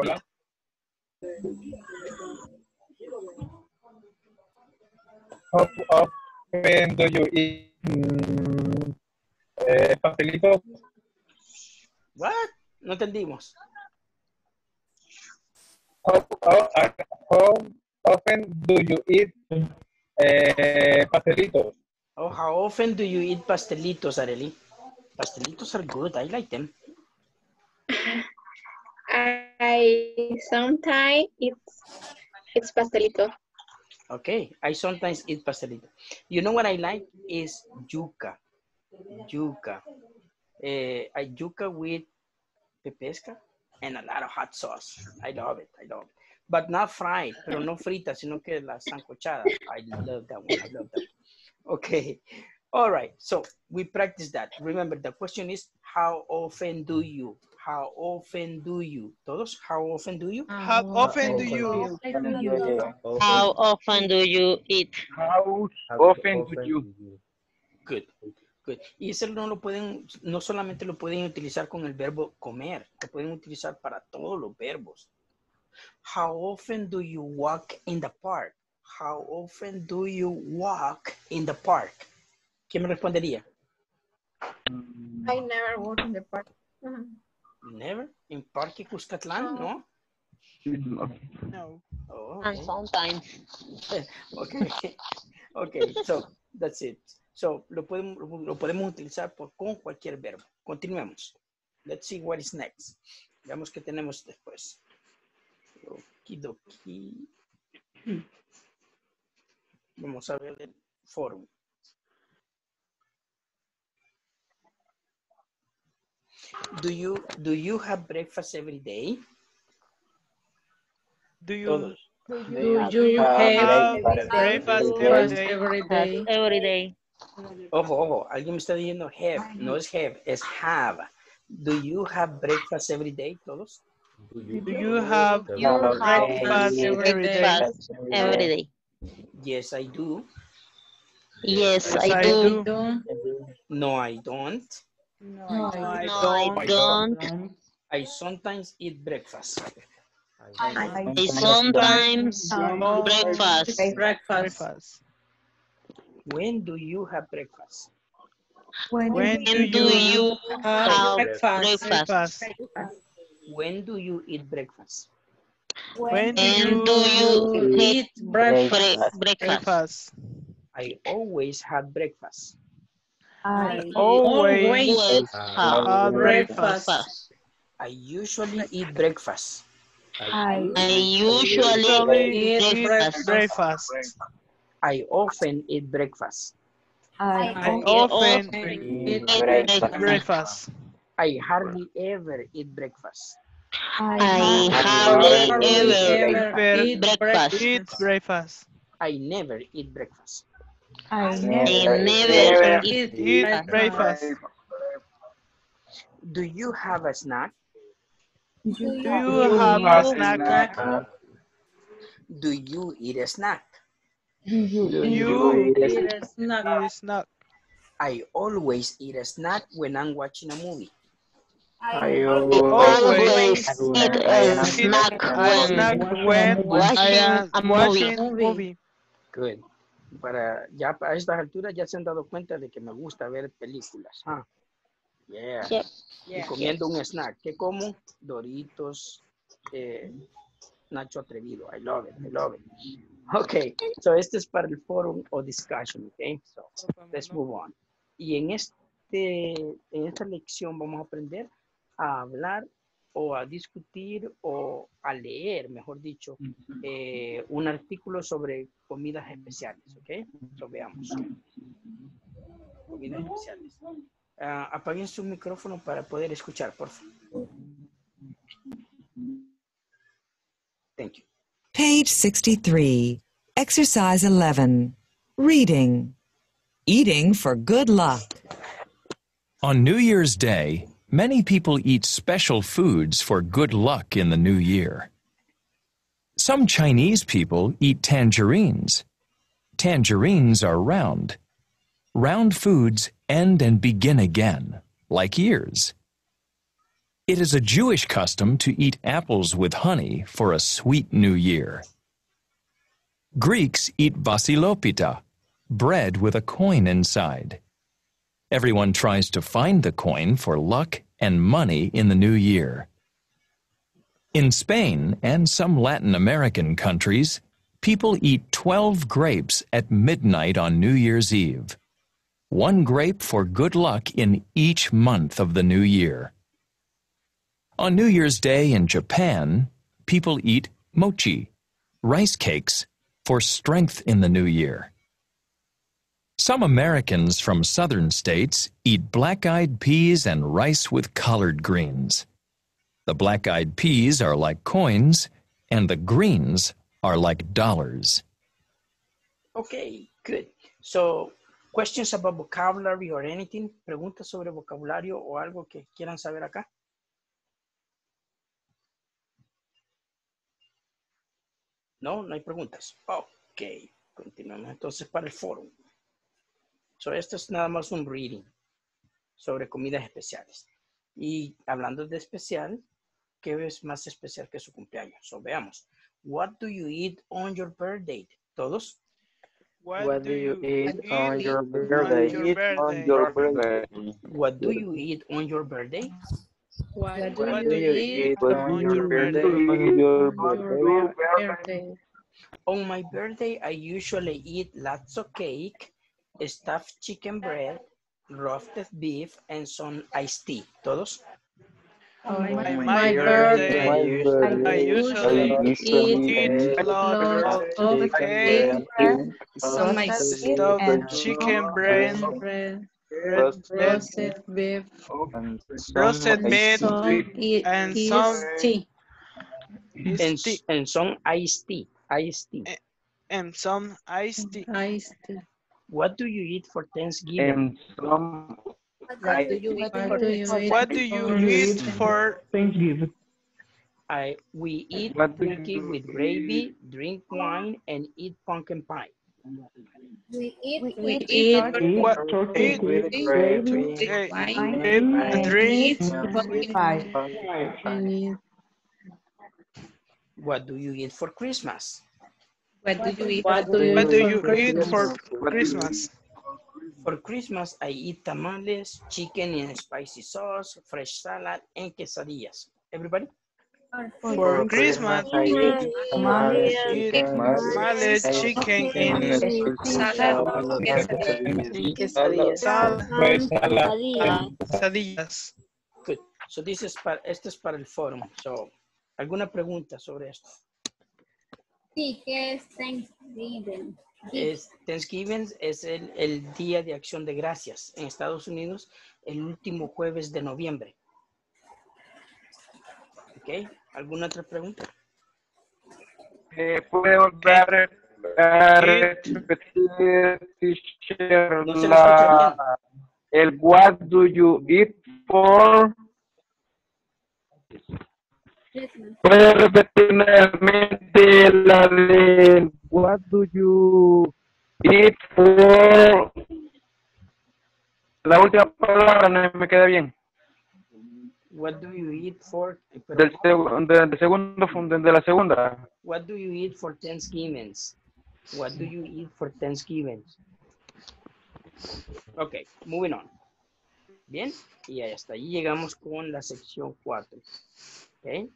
[SPEAKER 1] please.
[SPEAKER 13] How often do you eat mm, eh, pastelitos?
[SPEAKER 1] What? No entendimos.
[SPEAKER 13] How, how, how often do you eat eh, pastelitos?
[SPEAKER 1] Oh, how often do you eat pastelitos, Areli? Pastelitos are good. I like them.
[SPEAKER 3] I sometimes it's it's pastelito.
[SPEAKER 1] Okay, I sometimes eat pastelito. You know what I like is yuca. Yuca. Eh, I yuca with pepesca and a lot of hot sauce. I love it. I love it. But not fried, pero no frita, sino que la sancochada. I love that one. I love that. Okay. All right. So we practice that. Remember, the question is, how often do you? How often do you? Todos, how often do you?
[SPEAKER 2] How often do you?
[SPEAKER 8] How often do you eat?
[SPEAKER 13] How often do you?
[SPEAKER 1] Good, good. Y eso no lo pueden, no solamente lo pueden utilizar con el verbo comer, lo pueden utilizar para todos los verbos. How often do you walk in the park? How often do you walk in the park? ¿Quién me respondería?
[SPEAKER 20] I never walk in the park. Mhm.
[SPEAKER 1] Never. ¿En Parque Cuscatlán? No.
[SPEAKER 2] No.
[SPEAKER 1] Oh,
[SPEAKER 8] And
[SPEAKER 1] okay.
[SPEAKER 8] sometimes.
[SPEAKER 1] okay. Okay, so that's it. So lo podemos, lo podemos utilizar por, con cualquier verbo. Continuemos. Let's see what is next. Veamos qué tenemos después. Okidoki. Vamos a ver el foro. Do you do you have breakfast every day?
[SPEAKER 2] Do you
[SPEAKER 1] Todos.
[SPEAKER 14] Do you have
[SPEAKER 2] breakfast
[SPEAKER 14] breakfast
[SPEAKER 2] every day?
[SPEAKER 14] every day?
[SPEAKER 8] Every day.
[SPEAKER 1] Ojo, ojo, alguien me está diciendo have, no es have, es have. Do you have breakfast every day, todos?
[SPEAKER 2] Do you have
[SPEAKER 8] You have
[SPEAKER 2] breakfast every day?
[SPEAKER 8] breakfast every day.
[SPEAKER 1] Yes, I do.
[SPEAKER 8] Yes,
[SPEAKER 2] Yes,
[SPEAKER 8] I
[SPEAKER 2] I
[SPEAKER 8] do.
[SPEAKER 2] do.
[SPEAKER 1] No, I don't.
[SPEAKER 14] No,
[SPEAKER 8] No, I don't.
[SPEAKER 1] I sometimes eat breakfast.
[SPEAKER 8] I sometimes breakfast.
[SPEAKER 14] Um, breakfast.
[SPEAKER 2] Breakfast.
[SPEAKER 1] When do you have breakfast?
[SPEAKER 2] When
[SPEAKER 8] When
[SPEAKER 2] do
[SPEAKER 8] do
[SPEAKER 2] you
[SPEAKER 8] you
[SPEAKER 2] have
[SPEAKER 8] have
[SPEAKER 14] breakfast?
[SPEAKER 8] breakfast?
[SPEAKER 2] breakfast?
[SPEAKER 1] When do you eat breakfast?
[SPEAKER 2] When do
[SPEAKER 8] When do
[SPEAKER 2] you
[SPEAKER 8] you eat
[SPEAKER 14] Eat breakfast.
[SPEAKER 8] breakfast?
[SPEAKER 2] breakfast?
[SPEAKER 1] I always have breakfast.
[SPEAKER 2] I always have breakfast.
[SPEAKER 1] I usually eat breakfast.
[SPEAKER 4] I,
[SPEAKER 2] usually eat breakfast.
[SPEAKER 1] I often eat breakfast.
[SPEAKER 2] I often eat breakfast.
[SPEAKER 1] I hardly ever eat breakfast.
[SPEAKER 4] I
[SPEAKER 2] hardly
[SPEAKER 4] ever
[SPEAKER 2] eat breakfast. Eat breakfast.
[SPEAKER 1] I never eat breakfast.
[SPEAKER 4] I
[SPEAKER 2] never eat breakfast.
[SPEAKER 1] Do you have a snack?
[SPEAKER 2] Do you have a snack?
[SPEAKER 1] Do you eat a snack?
[SPEAKER 2] Do you eat a snack?
[SPEAKER 1] I always eat a snack when I'm watching a movie.
[SPEAKER 2] I always eat a snack when I am watching a movie.
[SPEAKER 1] Good. Para ya a estas alturas ya se han dado cuenta de que me gusta ver películas. ¿ah? Yeah.
[SPEAKER 8] Yep.
[SPEAKER 1] Y comiendo un snack. ¿Qué como? Doritos, eh, Nacho Atrevido. I love it. I love it. Okay. So este es para el forum o discussion. Okay. So let's move on. Y en este, en esta lección vamos a aprender a hablar o a discutir o a leer, mejor dicho, eh, un artículo sobre comidas especiales, ¿ok? So, veamos. Comidas especiales. Ah, apaguen su micrófono para poder escuchar, por favor. Thank you.
[SPEAKER 5] Page 63, Exercise 11, Reading. Eating for good luck.
[SPEAKER 16] On New Year's Day, many people eat special foods for good luck in the new year. Some Chinese people eat tangerines. Tangerines are round. Round foods end and begin again, like years. It is a Jewish custom to eat apples with honey for a sweet new year. Greeks eat basilopita, bread with a coin inside. Everyone tries to find the coin for luck and money in the new year. In Spain and some Latin American countries, people eat 12 grapes at midnight on New Year's Eve. One grape for good luck in each month of the new year. On New Year's Day in Japan, people eat mochi, rice cakes, for strength in the new year. Some Americans from southern states eat black-eyed peas and rice with collard greens. The black-eyed peas are like coins, and the greens are like dollars.
[SPEAKER 1] Okay, good. So, questions about vocabulary or anything? Preguntas sobre vocabulario o algo que quieran saber acá? No, no hay preguntas. Ok, continuamos entonces para el foro. So, esto es nada más un reading sobre comidas especiales. Y hablando de especial, ¿qué es más especial que su cumpleaños? So, veamos. What do you eat on your birthday? ¿Todos?
[SPEAKER 2] What,
[SPEAKER 13] do you eat on your birthday? On your birthday.
[SPEAKER 1] What do you eat on your birthday?
[SPEAKER 14] What
[SPEAKER 13] What do you eat on your birthday? On your birthday.
[SPEAKER 1] On my birthday, I usually eat lots of cake, stuffed chicken bread, roasted beef, and some iced tea. ¿Todos?
[SPEAKER 2] Oh, On my, my birthday, I usually eat lots of cake, uh, some stuffed chicken bread, roasted beef, roasted meat, and some
[SPEAKER 14] tea.
[SPEAKER 1] And, and some iced tea. Iced tea.
[SPEAKER 2] and some iced tea.
[SPEAKER 14] Iced tea.
[SPEAKER 1] What do you eat for Thanksgiving?
[SPEAKER 13] And some
[SPEAKER 14] What do you eat
[SPEAKER 2] What do you
[SPEAKER 14] for
[SPEAKER 2] eat, what do you eat for
[SPEAKER 12] Thanksgiving.
[SPEAKER 1] I, we eat
[SPEAKER 13] What do you
[SPEAKER 1] turkey with gravy, drink wine, and eat pumpkin pie.
[SPEAKER 4] We eat,
[SPEAKER 14] We eat
[SPEAKER 2] what
[SPEAKER 12] Turkey
[SPEAKER 2] eat
[SPEAKER 12] with
[SPEAKER 2] eat
[SPEAKER 12] gravy.
[SPEAKER 2] eh,
[SPEAKER 4] wine,
[SPEAKER 2] eat drink
[SPEAKER 14] and
[SPEAKER 1] What do you eat for Christmas?
[SPEAKER 15] What do you eat?
[SPEAKER 14] What do you
[SPEAKER 2] what do you
[SPEAKER 14] for
[SPEAKER 2] eat Christmas?
[SPEAKER 1] For Christmas, I eat tamales, chicken in spicy sauce, fresh salad, and quesadillas. Everybody?
[SPEAKER 2] For Christmas, I eat tamales, chicken, and quesadillas.
[SPEAKER 1] Good. So this is para, esto es para el foro. So, ¿alguna pregunta sobre esto?
[SPEAKER 4] Sí, ¿qué es Thanksgiving?
[SPEAKER 1] Es, Thanksgiving es el, el Día de Acción de Gracias en Estados Unidos, el último jueves de noviembre. ¿Ok? ¿Alguna otra pregunta?
[SPEAKER 11] Eh, ¿Puede volver a repetir, teacher,
[SPEAKER 1] No
[SPEAKER 11] la, el what do you eat for? ¿Puede repetir nuevamente la de what do you eat for? La última palabra no me queda bien.
[SPEAKER 1] What do you eat for?
[SPEAKER 11] Del, de- del segundo, de la segunda.
[SPEAKER 1] What do you eat for Thanksgiving? What do you eat for Thanksgiving? Ok, moving on. Bien, y hasta ahí llegamos con la sección 4. Ok.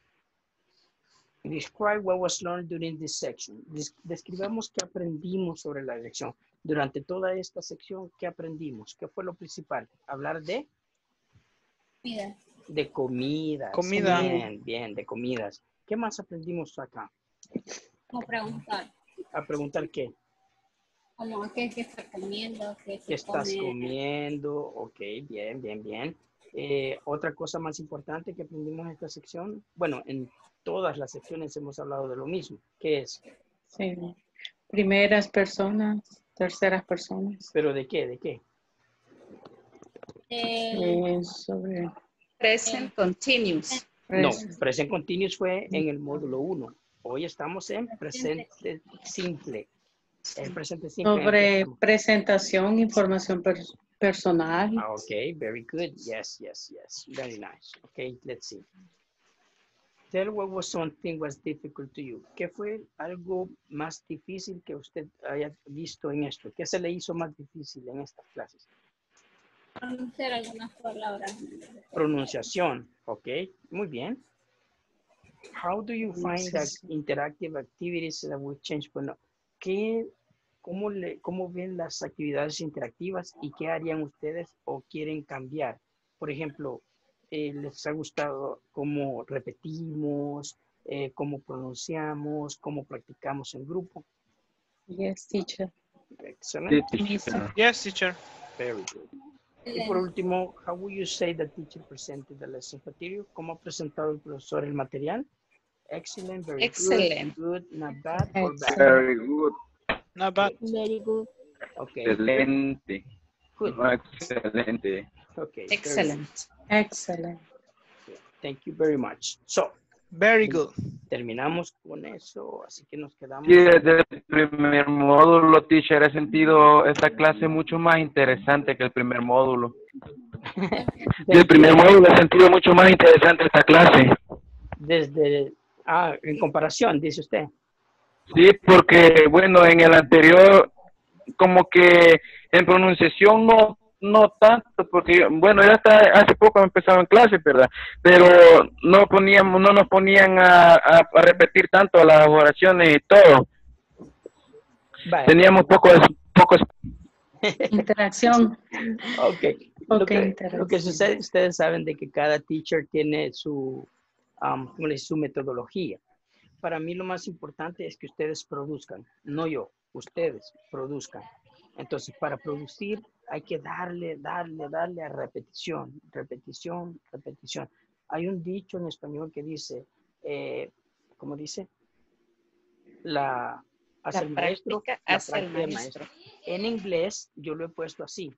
[SPEAKER 1] Describe what was learned during this section. Des- describamos qué aprendimos sobre la lección. Durante toda esta sección, ¿qué aprendimos? ¿Qué fue lo principal? Hablar de,
[SPEAKER 4] Mira,
[SPEAKER 1] de comidas.
[SPEAKER 2] Comida.
[SPEAKER 1] Bien, bien, de comidas. ¿Qué más aprendimos acá?
[SPEAKER 4] como preguntar,
[SPEAKER 1] A preguntar qué.
[SPEAKER 4] como qué, qué estás comiendo, qué, se
[SPEAKER 1] ¿Qué estás
[SPEAKER 4] come.
[SPEAKER 1] comiendo? Ok, bien, bien, bien. Eh, otra cosa más importante que aprendimos en esta sección, bueno, en todas las secciones hemos hablado de lo mismo. ¿Qué es?
[SPEAKER 14] Sí. Primeras personas, terceras personas.
[SPEAKER 1] ¿Pero de qué? ¿De qué?
[SPEAKER 14] Eh, sobre
[SPEAKER 15] Present continuous.
[SPEAKER 1] No,
[SPEAKER 14] Present.
[SPEAKER 1] continuous fue en el módulo 1. Hoy estamos en presente simple. El presente simple. que
[SPEAKER 14] sobre presentación, información per- personal.
[SPEAKER 1] Ah, Okay, very good. Yes, yes, yes. Very nice. Okay, let's see. Tell what was something was difficult to you. ¿Qué fue algo más difícil que usted haya visto en esto? ¿Qué se le hizo más difícil en estas clases?
[SPEAKER 4] pronunciar algunas palabras.
[SPEAKER 1] Pronunciación. Ok, muy bien. How do you find that interactive activities that will change? Bueno, ¿qué, cómo, le, ¿cómo ven las actividades interactivas y qué harían ustedes o quieren cambiar? Por ejemplo, eh, ¿les ha gustado cómo repetimos, eh, cómo pronunciamos, cómo practicamos en grupo?
[SPEAKER 14] Yes, teacher.
[SPEAKER 1] Excelente.
[SPEAKER 2] Yes, teacher.
[SPEAKER 1] Very good. Y por último, how would you say the teacher presented the lesson material? ¿Cómo ha presentado el profesor el material? Excellent, very
[SPEAKER 15] Excellent.
[SPEAKER 1] good, good, not bad, or bad.
[SPEAKER 11] Very good.
[SPEAKER 2] Not bad.
[SPEAKER 1] Very good. Okay.
[SPEAKER 11] Excelente.
[SPEAKER 1] Good.
[SPEAKER 11] Excelente.
[SPEAKER 1] Okay. very
[SPEAKER 15] Excellent.
[SPEAKER 14] Excellent.
[SPEAKER 1] Thank you very much. So,
[SPEAKER 2] Very good.
[SPEAKER 1] terminamos con eso, así que nos quedamos.
[SPEAKER 11] Sí, desde el primer módulo, teacher, he sentido esta clase mucho más interesante que el primer módulo. Del primer módulo he sentido mucho más interesante esta clase.
[SPEAKER 1] Desde, ah, en comparación, dice usted.
[SPEAKER 11] Sí, porque, bueno, en el anterior, como que en pronunciación no no tanto, porque, bueno, ya hasta hace poco empezaba en clase, ¿verdad? Pero no poníamos, no nos ponían a, a, a repetir tanto las oraciones y todo.
[SPEAKER 1] Vale.
[SPEAKER 11] Teníamos pocos, pocos
[SPEAKER 14] Interacción.
[SPEAKER 1] Ok. Lo que, lo
[SPEAKER 14] interacción.
[SPEAKER 1] que sucede, ustedes saben de que cada teacher tiene su, um, ¿cómo le dice? su metodología. Para mí lo más importante es que ustedes produzcan, no yo, ustedes produzcan. Entonces, para producir hay que darle, darle, darle a repetición, repetición, repetición. Hay un dicho en español que dice, eh, ¿cómo dice? La hace
[SPEAKER 15] La
[SPEAKER 1] el maestro, la
[SPEAKER 15] el maestro.
[SPEAKER 1] En inglés yo lo he puesto así.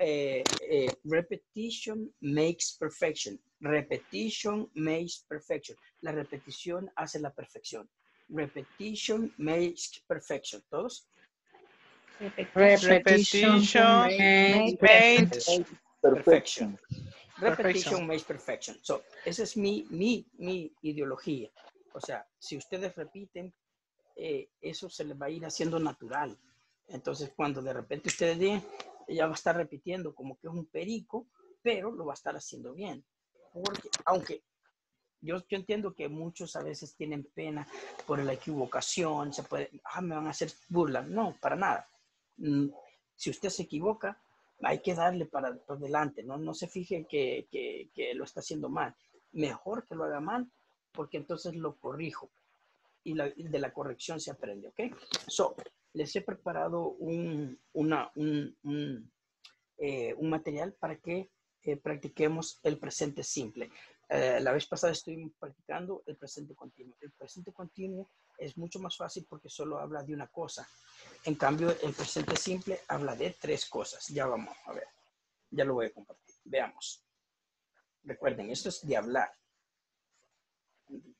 [SPEAKER 1] Eh, eh, repetition makes perfection. Repetition makes perfection. La repetición hace la perfección. Repetition makes perfection. ¿Todos?
[SPEAKER 14] Repetition
[SPEAKER 2] Repetition
[SPEAKER 14] makes
[SPEAKER 1] Perfection.
[SPEAKER 2] Perfection.
[SPEAKER 1] Repetition makes perfection. So, esa es mi, mi, mi ideología. O sea, si ustedes repiten, eh, eso se les va a ir haciendo natural. Entonces, cuando de repente ustedes digan, ella va a estar repitiendo como que es un perico, pero lo va a estar haciendo bien. Porque, aunque Yo, yo entiendo que muchos a veces tienen pena por la equivocación, se puede, ah, me van a hacer burla. No, para nada. Mm, Si usted se equivoca, hay que darle para, adelante, ¿no? No se fije que, que, lo está haciendo mal. Mejor que lo haga mal, porque entonces lo corrijo. Y la- de la corrección se aprende, ¿ok? So, les he preparado un, un, un, eh, un material para que eh, practiquemos el presente simple. Eh, la vez pasada estuvimos practicando el presente continuo. El presente continuo es mucho más fácil porque solo habla de una cosa. En cambio, el presente simple habla de tres cosas. Ya vamos a ver. Ya lo voy a compartir. Veamos. Recuerden, esto es de hablar.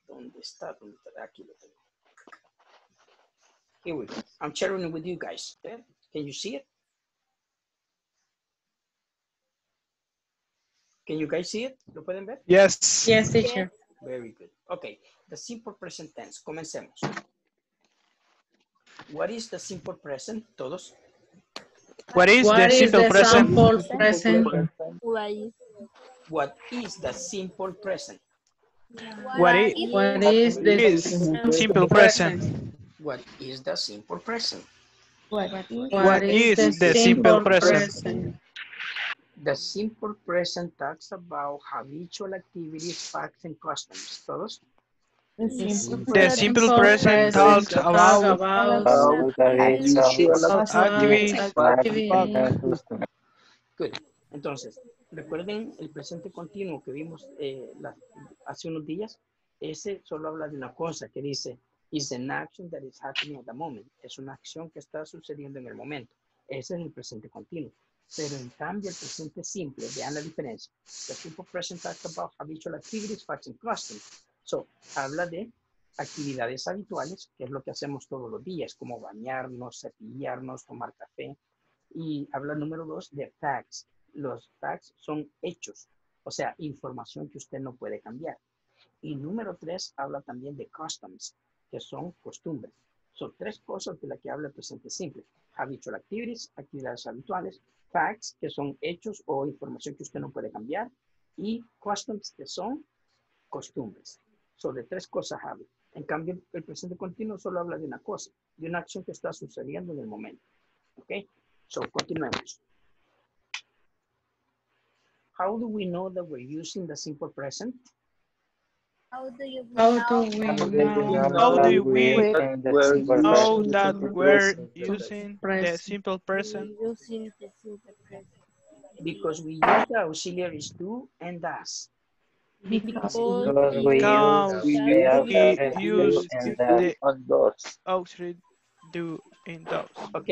[SPEAKER 1] ¿Dónde está? ¿Dónde está? Aquí lo tengo. Here we go. I'm sharing it with you guys. Okay? Can you see it? Can you guys see it? ¿Lo pueden ver?
[SPEAKER 2] Yes.
[SPEAKER 14] Yes, teacher.
[SPEAKER 1] Very good. Okay, the simple present tense. Comencemos. What is the simple present? Todos.
[SPEAKER 2] What is
[SPEAKER 14] What
[SPEAKER 2] the
[SPEAKER 14] is
[SPEAKER 2] simple
[SPEAKER 14] the
[SPEAKER 2] present?
[SPEAKER 14] sample present?
[SPEAKER 1] What is the simple present?
[SPEAKER 2] What is,
[SPEAKER 14] What is the
[SPEAKER 2] is simple present?
[SPEAKER 1] What is the simple present?
[SPEAKER 2] What is the simple present?
[SPEAKER 1] The simple present talks about habitual activities, facts, and customs. Todos.
[SPEAKER 2] The simple present talks about activities.
[SPEAKER 1] Good. Entonces, recuerden el presente continuo que vimos eh, la- hace unos días. Ese solo habla de una cosa que dice is an action that is happening at the moment. Es una acción que está sucediendo en el momento. Ese es el presente continuo. Pero en cambio, el presente simple, vean la diferencia. The simple present talks about habitual activities, facts, and customs. So, habla de actividades habituales, que es lo que hacemos todos los días, como bañarnos, cepillarnos, tomar café. Y habla número dos de facts. Los facts son hechos, o sea, información que usted no puede cambiar. Y número tres habla también de customs, que son costumbres. Son tres cosas de las que habla el presente simple. Habitual activities, actividades habituales. Facts, que son hechos o información que usted no puede cambiar. Y customs, que son costumbres. Sobre tres cosas habla. En cambio, el presente continuo solo habla de una cosa, de una acción que está sucediendo en el momento. ¿Ok? So, continuemos. How do we know that we're using the simple present?
[SPEAKER 4] How do you
[SPEAKER 14] How do we know?
[SPEAKER 2] How do we know that
[SPEAKER 13] simple
[SPEAKER 2] we're
[SPEAKER 13] present?
[SPEAKER 2] using the
[SPEAKER 14] Present.
[SPEAKER 2] simple present?
[SPEAKER 4] using the simple present?
[SPEAKER 1] Because we use the auxiliaries do and does.
[SPEAKER 13] Because
[SPEAKER 2] Because
[SPEAKER 13] we
[SPEAKER 2] we
[SPEAKER 13] use, we and
[SPEAKER 2] the auxiliary do in those.
[SPEAKER 1] Ok,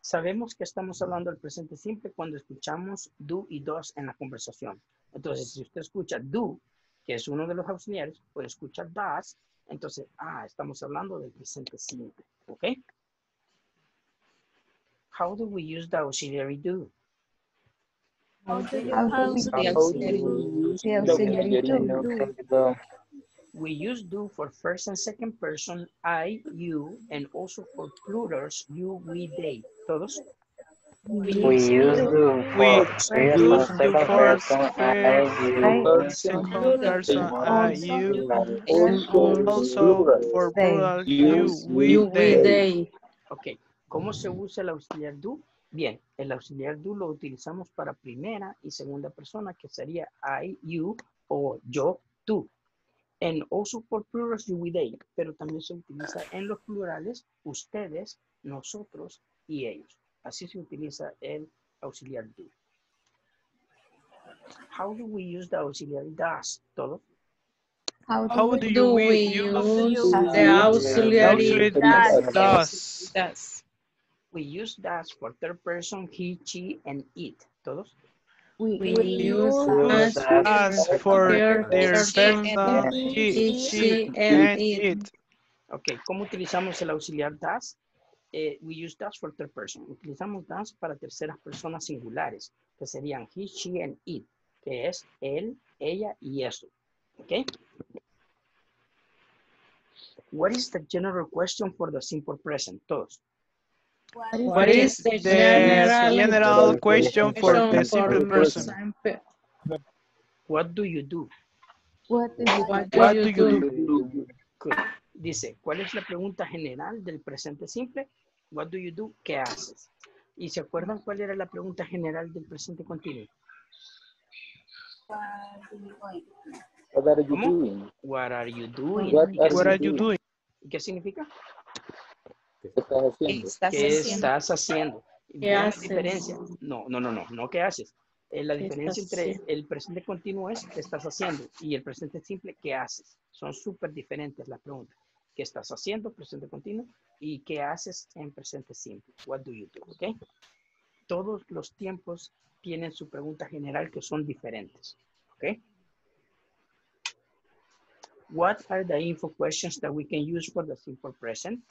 [SPEAKER 1] sabemos que estamos hablando del presente simple cuando escuchamos do y dos en la conversación. Entonces, si usted escucha do, que es uno de los auxiliares, o escucha does, entonces, ah, estamos hablando del presente simple. ¿Ok? How do we use the auxiliary do?
[SPEAKER 4] How do you use
[SPEAKER 19] we
[SPEAKER 4] the auxiliary?
[SPEAKER 13] use
[SPEAKER 19] The
[SPEAKER 13] the
[SPEAKER 19] auxiliary
[SPEAKER 13] auxiliary
[SPEAKER 19] do.
[SPEAKER 1] We use do for first and second person, I, you, and also for plurals, you, we, they. ¿Todos?
[SPEAKER 13] We use the
[SPEAKER 2] We
[SPEAKER 13] for
[SPEAKER 2] use
[SPEAKER 13] first person I you
[SPEAKER 2] second person, I, you,
[SPEAKER 13] and
[SPEAKER 2] also for plural, you, we, they.
[SPEAKER 1] Ok, ¿cómo se usa el auxiliar do? Bien, el auxiliar do lo utilizamos para primera y segunda persona, que sería I, you, o yo, tú. And also for plurals, you, we, they. Pero también se utiliza en los plurales, ustedes, nosotros y ellos. Así se utiliza el auxiliar do. How do we use the auxiliary does? ¿Todo?
[SPEAKER 19] How
[SPEAKER 2] How do you
[SPEAKER 14] Do
[SPEAKER 2] we
[SPEAKER 14] we
[SPEAKER 2] use
[SPEAKER 14] use
[SPEAKER 19] the
[SPEAKER 14] auxiliary
[SPEAKER 2] auxiliary
[SPEAKER 14] does?
[SPEAKER 2] does?
[SPEAKER 14] Does.
[SPEAKER 1] We use does for third person, he, she, and it. ¿Todos?
[SPEAKER 19] we,
[SPEAKER 14] We
[SPEAKER 19] we
[SPEAKER 14] use does
[SPEAKER 2] as for
[SPEAKER 14] their
[SPEAKER 2] their
[SPEAKER 14] person, he,
[SPEAKER 2] he,
[SPEAKER 14] she, and it.
[SPEAKER 2] it.
[SPEAKER 1] Ok, ¿cómo utilizamos el auxiliar does? Eh, we use does for third person. Utilizamos does para terceras personas singulares, que serían he, she, and it, que es él, ella y eso. Ok. What is the general question for the simple present? Todos.
[SPEAKER 14] What is the
[SPEAKER 2] The
[SPEAKER 14] general
[SPEAKER 2] general question for the simple person?
[SPEAKER 1] What do you do?
[SPEAKER 4] What do you
[SPEAKER 14] What
[SPEAKER 4] do?
[SPEAKER 2] What
[SPEAKER 14] you
[SPEAKER 2] you
[SPEAKER 14] do?
[SPEAKER 2] do?
[SPEAKER 1] Good. Dice, ¿cuál es la pregunta general del presente simple? What do you do? ¿Qué haces? ¿Y se acuerdan cuál era la pregunta general del presente continuo?
[SPEAKER 13] What are you doing?
[SPEAKER 1] What are you doing?
[SPEAKER 13] What
[SPEAKER 1] ¿Y qué
[SPEAKER 13] are
[SPEAKER 2] What are
[SPEAKER 1] significa?
[SPEAKER 2] you doing?
[SPEAKER 1] ¿Y qué significa?
[SPEAKER 13] ¿Qué estás haciendo?
[SPEAKER 15] ¿Qué estás
[SPEAKER 1] ¿Qué
[SPEAKER 15] haciendo?
[SPEAKER 1] estás haciendo?
[SPEAKER 14] ¿Qué haces?
[SPEAKER 1] diferencia. No, no, no, no, no, ¿qué haces? Eh, la
[SPEAKER 14] ¿Qué
[SPEAKER 1] diferencia entre
[SPEAKER 14] haciendo?
[SPEAKER 1] el presente continuo es ¿qué estás haciendo? Y el presente simple, ¿qué haces? Son súper diferentes las preguntas. ¿Qué estás haciendo? Presente continuo. ¿Y qué haces en presente simple? What do you do? ¿Ok? Todos los tiempos tienen su pregunta general que son diferentes. ¿Ok? What are the info questions that we can use for the simple present?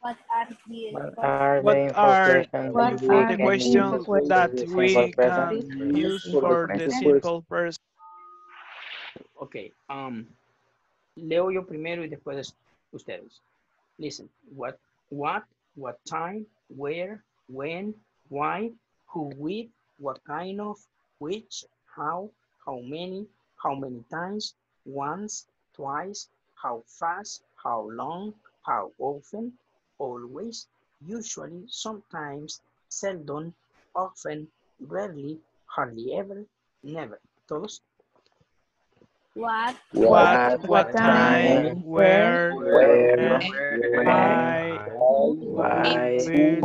[SPEAKER 4] What are the
[SPEAKER 13] What are
[SPEAKER 2] What
[SPEAKER 13] the info
[SPEAKER 2] are
[SPEAKER 13] questions
[SPEAKER 4] What
[SPEAKER 13] that we
[SPEAKER 4] are
[SPEAKER 2] the
[SPEAKER 13] can
[SPEAKER 2] questions
[SPEAKER 13] use for
[SPEAKER 2] that
[SPEAKER 13] the
[SPEAKER 2] we
[SPEAKER 13] simple
[SPEAKER 2] can
[SPEAKER 13] present?
[SPEAKER 2] use
[SPEAKER 13] For the?
[SPEAKER 1] Ok, um, leo yo primero y después ustedes. Listen, what, what, what time, where, when, why, who with, what kind of, which, how, how many, how many times, once, twice, how fast, how long, how often, always, usually, sometimes, seldom, often, rarely, hardly ever, never. ¿Todos?
[SPEAKER 4] What?
[SPEAKER 2] What? What,
[SPEAKER 4] time.
[SPEAKER 2] Where?
[SPEAKER 13] Where?
[SPEAKER 2] why?
[SPEAKER 13] Why?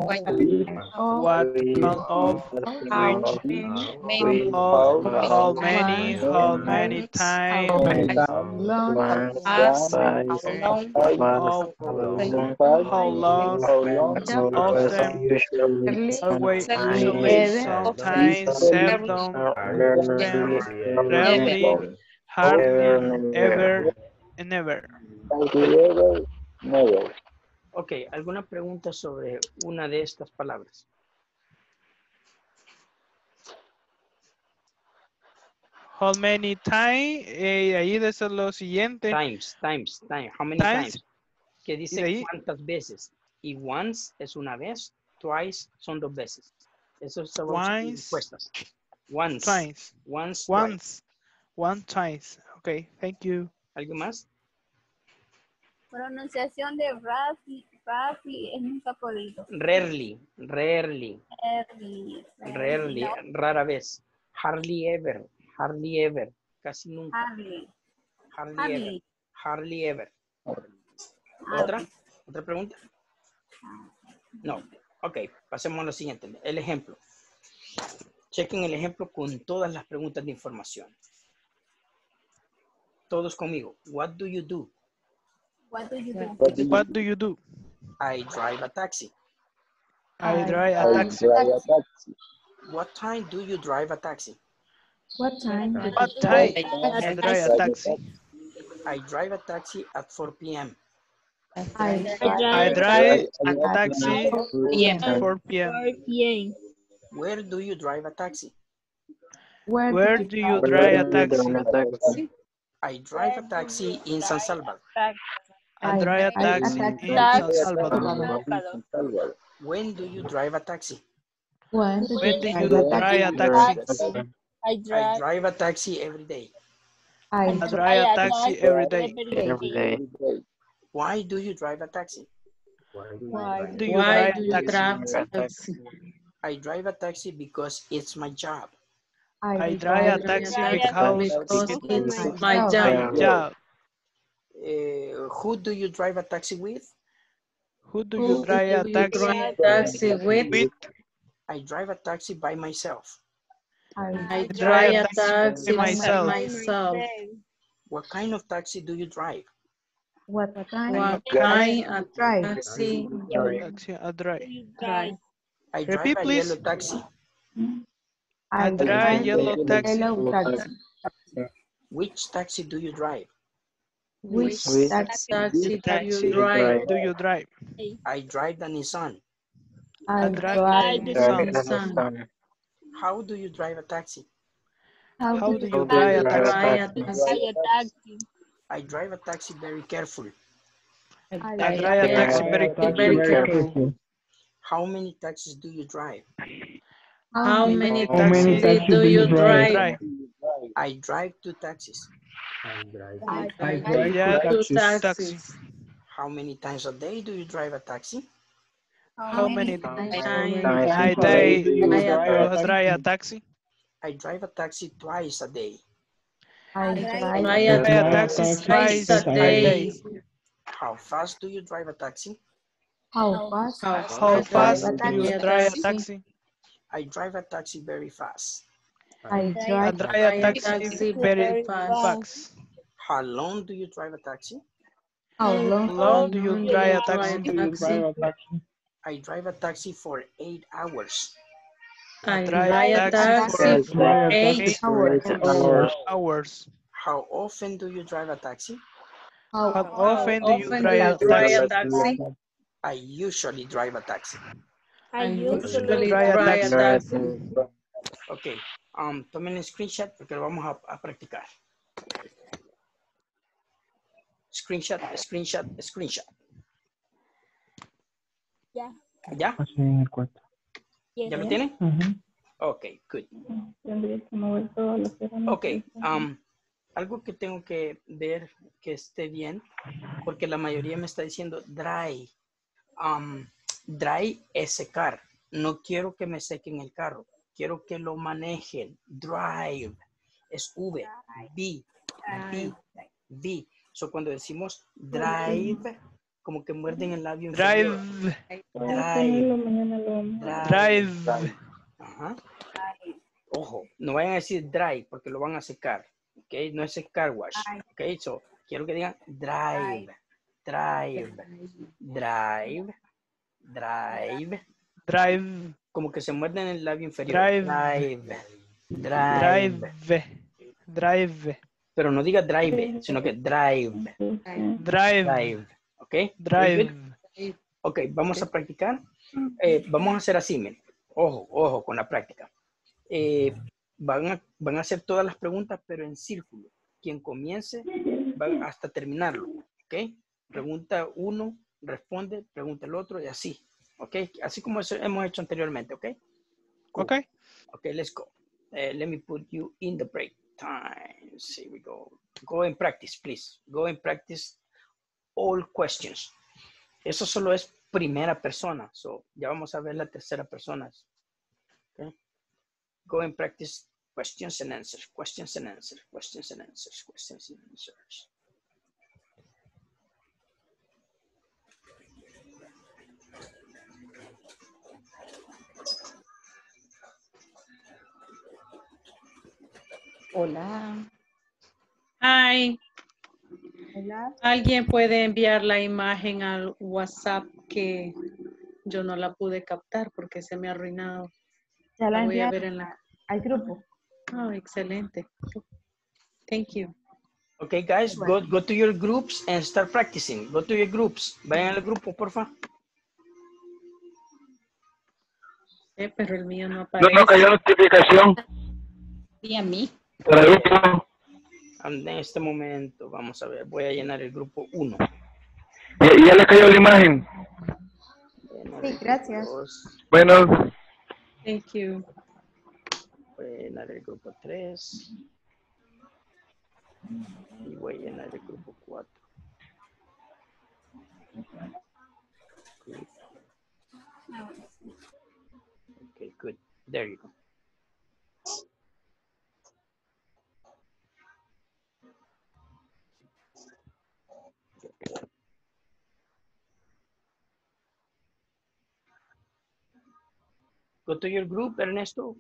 [SPEAKER 2] What? Amount of? Which? Of?
[SPEAKER 13] How
[SPEAKER 2] many? How many times?
[SPEAKER 4] How Long?
[SPEAKER 13] As?
[SPEAKER 15] How long?
[SPEAKER 2] How long? Often? Always? Usually? Sometimes?
[SPEAKER 15] Seldom?
[SPEAKER 13] Rarely?
[SPEAKER 2] Hardly, ever, and never.
[SPEAKER 13] ever, never.
[SPEAKER 1] Ok, ¿alguna pregunta sobre una de estas palabras?
[SPEAKER 2] How many times, eh, ahí de eso es lo siguiente.
[SPEAKER 1] Times, times, time. How many
[SPEAKER 2] Times.
[SPEAKER 1] times? Que dice
[SPEAKER 2] ahí?
[SPEAKER 1] cuántas veces. Y once es una vez, twice son dos veces. Eso son
[SPEAKER 2] Once.
[SPEAKER 1] respuestas. Once.
[SPEAKER 2] Twice.
[SPEAKER 1] Once. twice.
[SPEAKER 2] Once. One twice. Okay, thank you.
[SPEAKER 1] ¿Algo más?
[SPEAKER 4] pronunciación de Rafi, Rafi es nunca podido.
[SPEAKER 1] Rarely, rarely, rarely,
[SPEAKER 4] no,
[SPEAKER 1] rara vez. Hardly ever, hardly ever. Casi nunca.
[SPEAKER 4] hardly,
[SPEAKER 1] Hardly,
[SPEAKER 4] hardly.
[SPEAKER 1] ever. Hardly ever. ¿Otra? ¿Otra pregunta? No. Ok, pasemos a lo siguiente. El ejemplo. Chequen el ejemplo con todas las preguntas de información. Todos conmigo. What do you do?
[SPEAKER 4] What do you do?
[SPEAKER 13] What do you
[SPEAKER 2] What do you do?
[SPEAKER 1] I drive a taxi.
[SPEAKER 2] I drive
[SPEAKER 13] I
[SPEAKER 2] a taxi.
[SPEAKER 13] drive a taxi.
[SPEAKER 1] What time do you drive a taxi?
[SPEAKER 4] What time? do
[SPEAKER 2] What
[SPEAKER 4] you
[SPEAKER 2] time?
[SPEAKER 4] drive?
[SPEAKER 2] I drive a taxi.
[SPEAKER 1] I drive a taxi at 4 p.m.
[SPEAKER 4] I
[SPEAKER 2] I drive a taxi at 4 p.m.
[SPEAKER 4] 4 p.m.
[SPEAKER 1] Where do you drive a taxi?
[SPEAKER 4] Where,
[SPEAKER 2] Where do you drive a taxi?
[SPEAKER 13] Taxi?
[SPEAKER 1] I drive a taxi in San Salvador.
[SPEAKER 2] I drive a taxi in San Salvador.
[SPEAKER 1] When do you drive a taxi?
[SPEAKER 4] When
[SPEAKER 2] When do you drive a taxi?
[SPEAKER 4] I
[SPEAKER 1] I
[SPEAKER 4] drive,
[SPEAKER 1] drive a taxi every day.
[SPEAKER 4] I
[SPEAKER 2] I drive a taxi every day.
[SPEAKER 13] Every day.
[SPEAKER 1] Why do you drive a taxi?
[SPEAKER 4] Why
[SPEAKER 2] Do you
[SPEAKER 14] Why
[SPEAKER 2] drive
[SPEAKER 14] do
[SPEAKER 2] a
[SPEAKER 14] you
[SPEAKER 2] taxi?
[SPEAKER 14] drive taxi?
[SPEAKER 1] I drive a taxi because it's my job.
[SPEAKER 2] I drive a taxi because
[SPEAKER 14] Because
[SPEAKER 2] it's
[SPEAKER 14] it's my
[SPEAKER 2] my
[SPEAKER 14] job.
[SPEAKER 2] job.
[SPEAKER 1] Uh, who do you drive a taxi with?
[SPEAKER 2] Who do
[SPEAKER 14] Who
[SPEAKER 2] you drive a
[SPEAKER 14] do you
[SPEAKER 2] taxi
[SPEAKER 14] drive taxi with?
[SPEAKER 2] with?
[SPEAKER 1] I drive a taxi by myself.
[SPEAKER 14] I
[SPEAKER 2] drive
[SPEAKER 14] drive
[SPEAKER 2] a
[SPEAKER 14] a
[SPEAKER 2] taxi
[SPEAKER 14] taxi
[SPEAKER 2] by
[SPEAKER 14] by
[SPEAKER 2] myself.
[SPEAKER 14] myself.
[SPEAKER 1] What kind of taxi do you drive?
[SPEAKER 4] what time?
[SPEAKER 14] What kind of taxi
[SPEAKER 2] Taxi, I drive.
[SPEAKER 14] drive?
[SPEAKER 1] I drive
[SPEAKER 2] Repeat,
[SPEAKER 1] a
[SPEAKER 2] please.
[SPEAKER 1] yellow taxi.
[SPEAKER 2] I drive yellow taxi.
[SPEAKER 4] Yellow taxi.
[SPEAKER 1] Which taxi do you drive?
[SPEAKER 4] Which
[SPEAKER 13] Which
[SPEAKER 4] taxi?
[SPEAKER 14] Taxi do
[SPEAKER 2] Taxi
[SPEAKER 14] you drive?
[SPEAKER 2] do you drive?
[SPEAKER 1] I drive the Nissan.
[SPEAKER 2] I
[SPEAKER 4] I
[SPEAKER 2] drive
[SPEAKER 4] drive
[SPEAKER 2] the Nissan.
[SPEAKER 13] Nissan.
[SPEAKER 1] How do you drive a taxi?
[SPEAKER 4] How
[SPEAKER 2] How
[SPEAKER 4] do
[SPEAKER 2] do
[SPEAKER 4] you
[SPEAKER 2] you drive a
[SPEAKER 14] Drive
[SPEAKER 2] taxi?
[SPEAKER 14] a taxi.
[SPEAKER 4] a taxi?
[SPEAKER 1] I drive a taxi very carefully.
[SPEAKER 2] I drive a taxi very
[SPEAKER 14] Very
[SPEAKER 2] careful.
[SPEAKER 1] How many taxis do you drive?
[SPEAKER 14] How many
[SPEAKER 2] How many
[SPEAKER 14] taxis do you drive?
[SPEAKER 2] drive?
[SPEAKER 1] I drive two taxis.
[SPEAKER 13] I drive.
[SPEAKER 12] I
[SPEAKER 2] I
[SPEAKER 12] drive
[SPEAKER 2] drive
[SPEAKER 12] two
[SPEAKER 2] two
[SPEAKER 12] taxis.
[SPEAKER 2] taxis.
[SPEAKER 1] How many times a day do you drive a taxi?
[SPEAKER 2] How many
[SPEAKER 12] times a day do you drive a
[SPEAKER 2] drive a taxi?
[SPEAKER 1] I drive a taxi twice a day.
[SPEAKER 19] I
[SPEAKER 14] drive
[SPEAKER 2] I
[SPEAKER 14] a
[SPEAKER 2] drive a
[SPEAKER 12] taxi
[SPEAKER 2] taxi
[SPEAKER 12] twice
[SPEAKER 2] twice
[SPEAKER 12] a
[SPEAKER 2] a
[SPEAKER 12] day.
[SPEAKER 2] day.
[SPEAKER 1] How fast do you drive a taxi?
[SPEAKER 19] How fast?
[SPEAKER 2] How fast do you drive a taxi?
[SPEAKER 1] I drive a taxi very fast.
[SPEAKER 19] I
[SPEAKER 2] I
[SPEAKER 19] drive
[SPEAKER 2] drive a taxi very fast.
[SPEAKER 1] How long do you drive a taxi?
[SPEAKER 19] How long,
[SPEAKER 2] How
[SPEAKER 19] long?
[SPEAKER 2] long do you drive a taxi?
[SPEAKER 12] Drive a taxi?
[SPEAKER 1] I drive a taxi for eight hours.
[SPEAKER 14] I
[SPEAKER 2] drive
[SPEAKER 14] drive
[SPEAKER 2] a
[SPEAKER 14] a
[SPEAKER 2] taxi
[SPEAKER 14] taxi
[SPEAKER 2] for
[SPEAKER 14] for
[SPEAKER 12] eight
[SPEAKER 14] eight
[SPEAKER 19] hours.
[SPEAKER 12] Hours.
[SPEAKER 2] hours.
[SPEAKER 1] How often do you drive a taxi?
[SPEAKER 2] How
[SPEAKER 14] How
[SPEAKER 2] often do you
[SPEAKER 14] often
[SPEAKER 2] drive
[SPEAKER 14] do you drive
[SPEAKER 2] taxi?
[SPEAKER 14] a taxi?
[SPEAKER 1] I usually drive a taxi.
[SPEAKER 14] I usually
[SPEAKER 2] drive a
[SPEAKER 14] drive a
[SPEAKER 2] taxi.
[SPEAKER 14] taxi.
[SPEAKER 1] Ok, um, tomen el screenshot porque lo vamos a, a practicar. Screenshot, screenshot, screenshot.
[SPEAKER 4] Ya.
[SPEAKER 1] ¿Ya?
[SPEAKER 12] Así en el cuarto.
[SPEAKER 1] ¿Ya lo tienen?
[SPEAKER 12] Ujú.
[SPEAKER 1] Ok, good. Ok, um, algo que tengo que ver que esté bien, porque la mayoría me está diciendo dry. Um, dry es secar. No quiero que me sequen el carro. Quiero que lo manejen. Drive. Es V. V. V. V. So cuando decimos drive, como que muerden el labio inferior.
[SPEAKER 2] Drive,
[SPEAKER 1] Drive.
[SPEAKER 2] drive.
[SPEAKER 1] Ajá. Ojo, no vayan a decir dry porque lo van a secar. ¿Ok? No es car wash. ¿Ok? So, quiero que digan drive. Drive. Drive. Drive.
[SPEAKER 2] Drive,
[SPEAKER 1] Como que se muerden el labio inferior.
[SPEAKER 2] Drive.
[SPEAKER 1] Drive. Drive.
[SPEAKER 2] drive, drive,
[SPEAKER 1] Pero no diga drive, sino que drive.
[SPEAKER 2] drive,
[SPEAKER 1] Drive. ¿Ok?
[SPEAKER 2] Drive.
[SPEAKER 1] Ok, vamos a practicar. Eh, vamos a hacer así, miren. Ojo, ojo con la práctica. Eh, van, a, van a hacer todas las preguntas, pero en círculo. Quien comience va hasta terminarlo. ¿Ok? Pregunta uno, responde, pregunta el otro y así. ¿Ok? Así como eso hemos hecho anteriormente. ¿Ok? Cool.
[SPEAKER 2] Okay.
[SPEAKER 1] Okay, let's go. Uh, let me put you in the break times. Here we go. Go and practice, please. Go and practice all questions. Eso solo es primera persona. So, ya vamos a ver la tercera persona. Okay. Go and practice questions and answers, questions and answers, questions and answers, questions and answers.
[SPEAKER 15] Hola.
[SPEAKER 14] Hi.
[SPEAKER 15] Hola.
[SPEAKER 14] ¿Alguien puede enviar la imagen al WhatsApp que yo no la pude captar porque se me ha arruinado?
[SPEAKER 19] Ya la
[SPEAKER 14] La voy a
[SPEAKER 19] enviaron
[SPEAKER 14] ver en la...
[SPEAKER 19] al grupo.
[SPEAKER 14] Oh, excelente. Thank you.
[SPEAKER 1] Okay, guys, go, go to your groups and start practicing. Go to your groups. Vayan al grupo, porfa.
[SPEAKER 14] Eh, pero el mío no
[SPEAKER 11] No,
[SPEAKER 14] aparece.
[SPEAKER 11] no cayó notificación.
[SPEAKER 15] Y a mí.
[SPEAKER 1] En este momento, vamos a ver, voy a llenar el grupo 1.
[SPEAKER 11] Y ya le cayó la imagen.
[SPEAKER 19] Sí, gracias.
[SPEAKER 11] Bueno,
[SPEAKER 14] Thank you.
[SPEAKER 1] Voy a llenar el grupo 3. Y voy a llenar el grupo 4. Okay, good. There you go. Go to your group, Ernesto.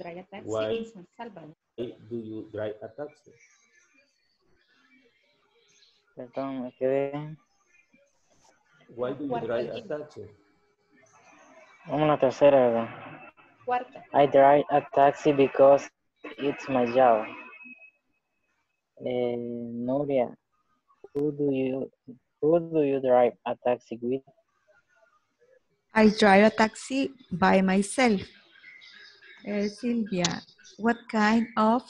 [SPEAKER 15] Drive a taxi
[SPEAKER 13] Why?
[SPEAKER 15] in San Salvador.
[SPEAKER 13] do you drive a taxi?
[SPEAKER 21] Perdón, me quedé.
[SPEAKER 13] Why do you drive a taxi?
[SPEAKER 21] Vamos a la tercera, ¿verdad?
[SPEAKER 15] cuarta.
[SPEAKER 21] I drive a taxi because it's my job. Eh, Nuria, who do you who do you drive a taxi with?
[SPEAKER 19] I drive a taxi by myself. Uh, Sylvia, what kind of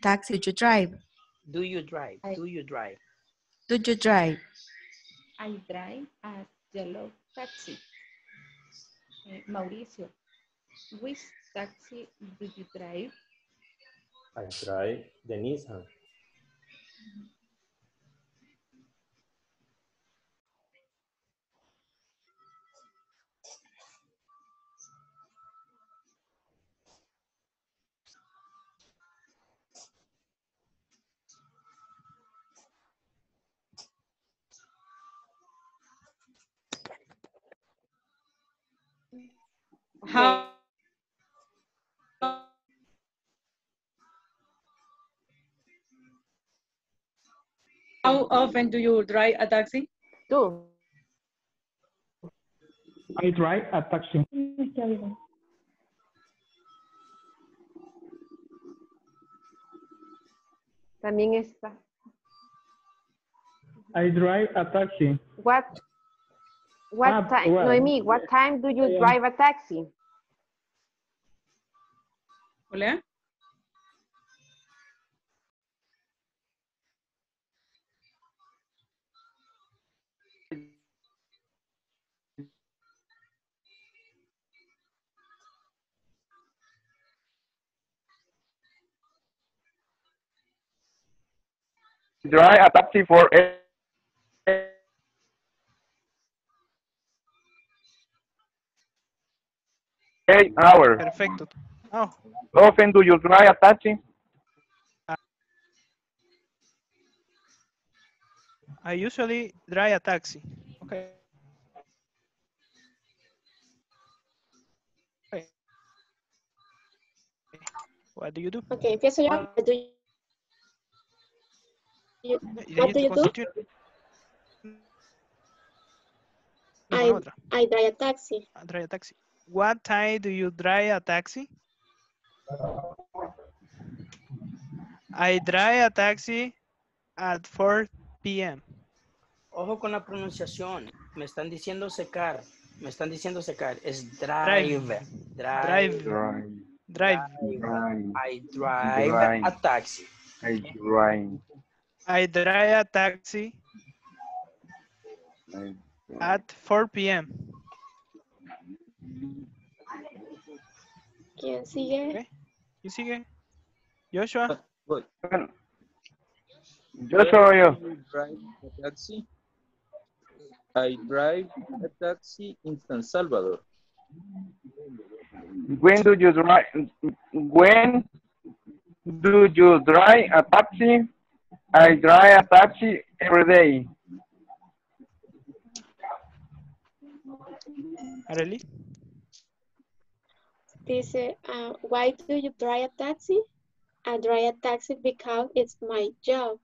[SPEAKER 19] taxi do you drive?
[SPEAKER 1] Do you drive? Do you drive?
[SPEAKER 19] Do you drive?
[SPEAKER 15] I drive a yellow taxi. Eh, Mauricio, which taxi do you drive?
[SPEAKER 22] I drive the Nissan.
[SPEAKER 14] How How often do you drive a taxi?
[SPEAKER 10] Two.
[SPEAKER 12] I drive a taxi.
[SPEAKER 10] También está.
[SPEAKER 12] I drive a taxi.
[SPEAKER 10] What what
[SPEAKER 12] Ah,
[SPEAKER 10] time
[SPEAKER 12] well,
[SPEAKER 10] Noemi, what time do you
[SPEAKER 12] yeah.
[SPEAKER 10] drive a taxi?
[SPEAKER 14] Hola.
[SPEAKER 11] Drive a taxi for eight, eight hours.
[SPEAKER 2] Perfecto. Oh,
[SPEAKER 11] Often do you drive a taxi?
[SPEAKER 2] I usually drive a taxi. Okay. Okay. What do you do?
[SPEAKER 3] Okay, empiezo yo. What do you, you- what do you do? I, I drive a taxi.
[SPEAKER 2] Ah, Drive a taxi. What time do you drive a taxi? I drive a taxi at 4 p.m.
[SPEAKER 1] Ojo con la pronunciación. Me están diciendo secar. Me están diciendo secar. Es drive.
[SPEAKER 2] Drive.
[SPEAKER 1] Drive.
[SPEAKER 2] Drive.
[SPEAKER 1] I drive,
[SPEAKER 11] Drive.
[SPEAKER 1] a taxi.
[SPEAKER 11] I drive.
[SPEAKER 2] I drive a taxi at 4 p.m.
[SPEAKER 3] ¿Quién sigue?
[SPEAKER 2] ¿Y sigue? Joshua.
[SPEAKER 11] Yo soy yo.
[SPEAKER 13] drive a taxi. I drive a taxi in San Salvador.
[SPEAKER 11] When do you drive? When do you drive a taxi? I drive a taxi every day.
[SPEAKER 2] Arely.
[SPEAKER 3] Dice, uh, why do you drive a taxi? I drive a taxi because it's my job.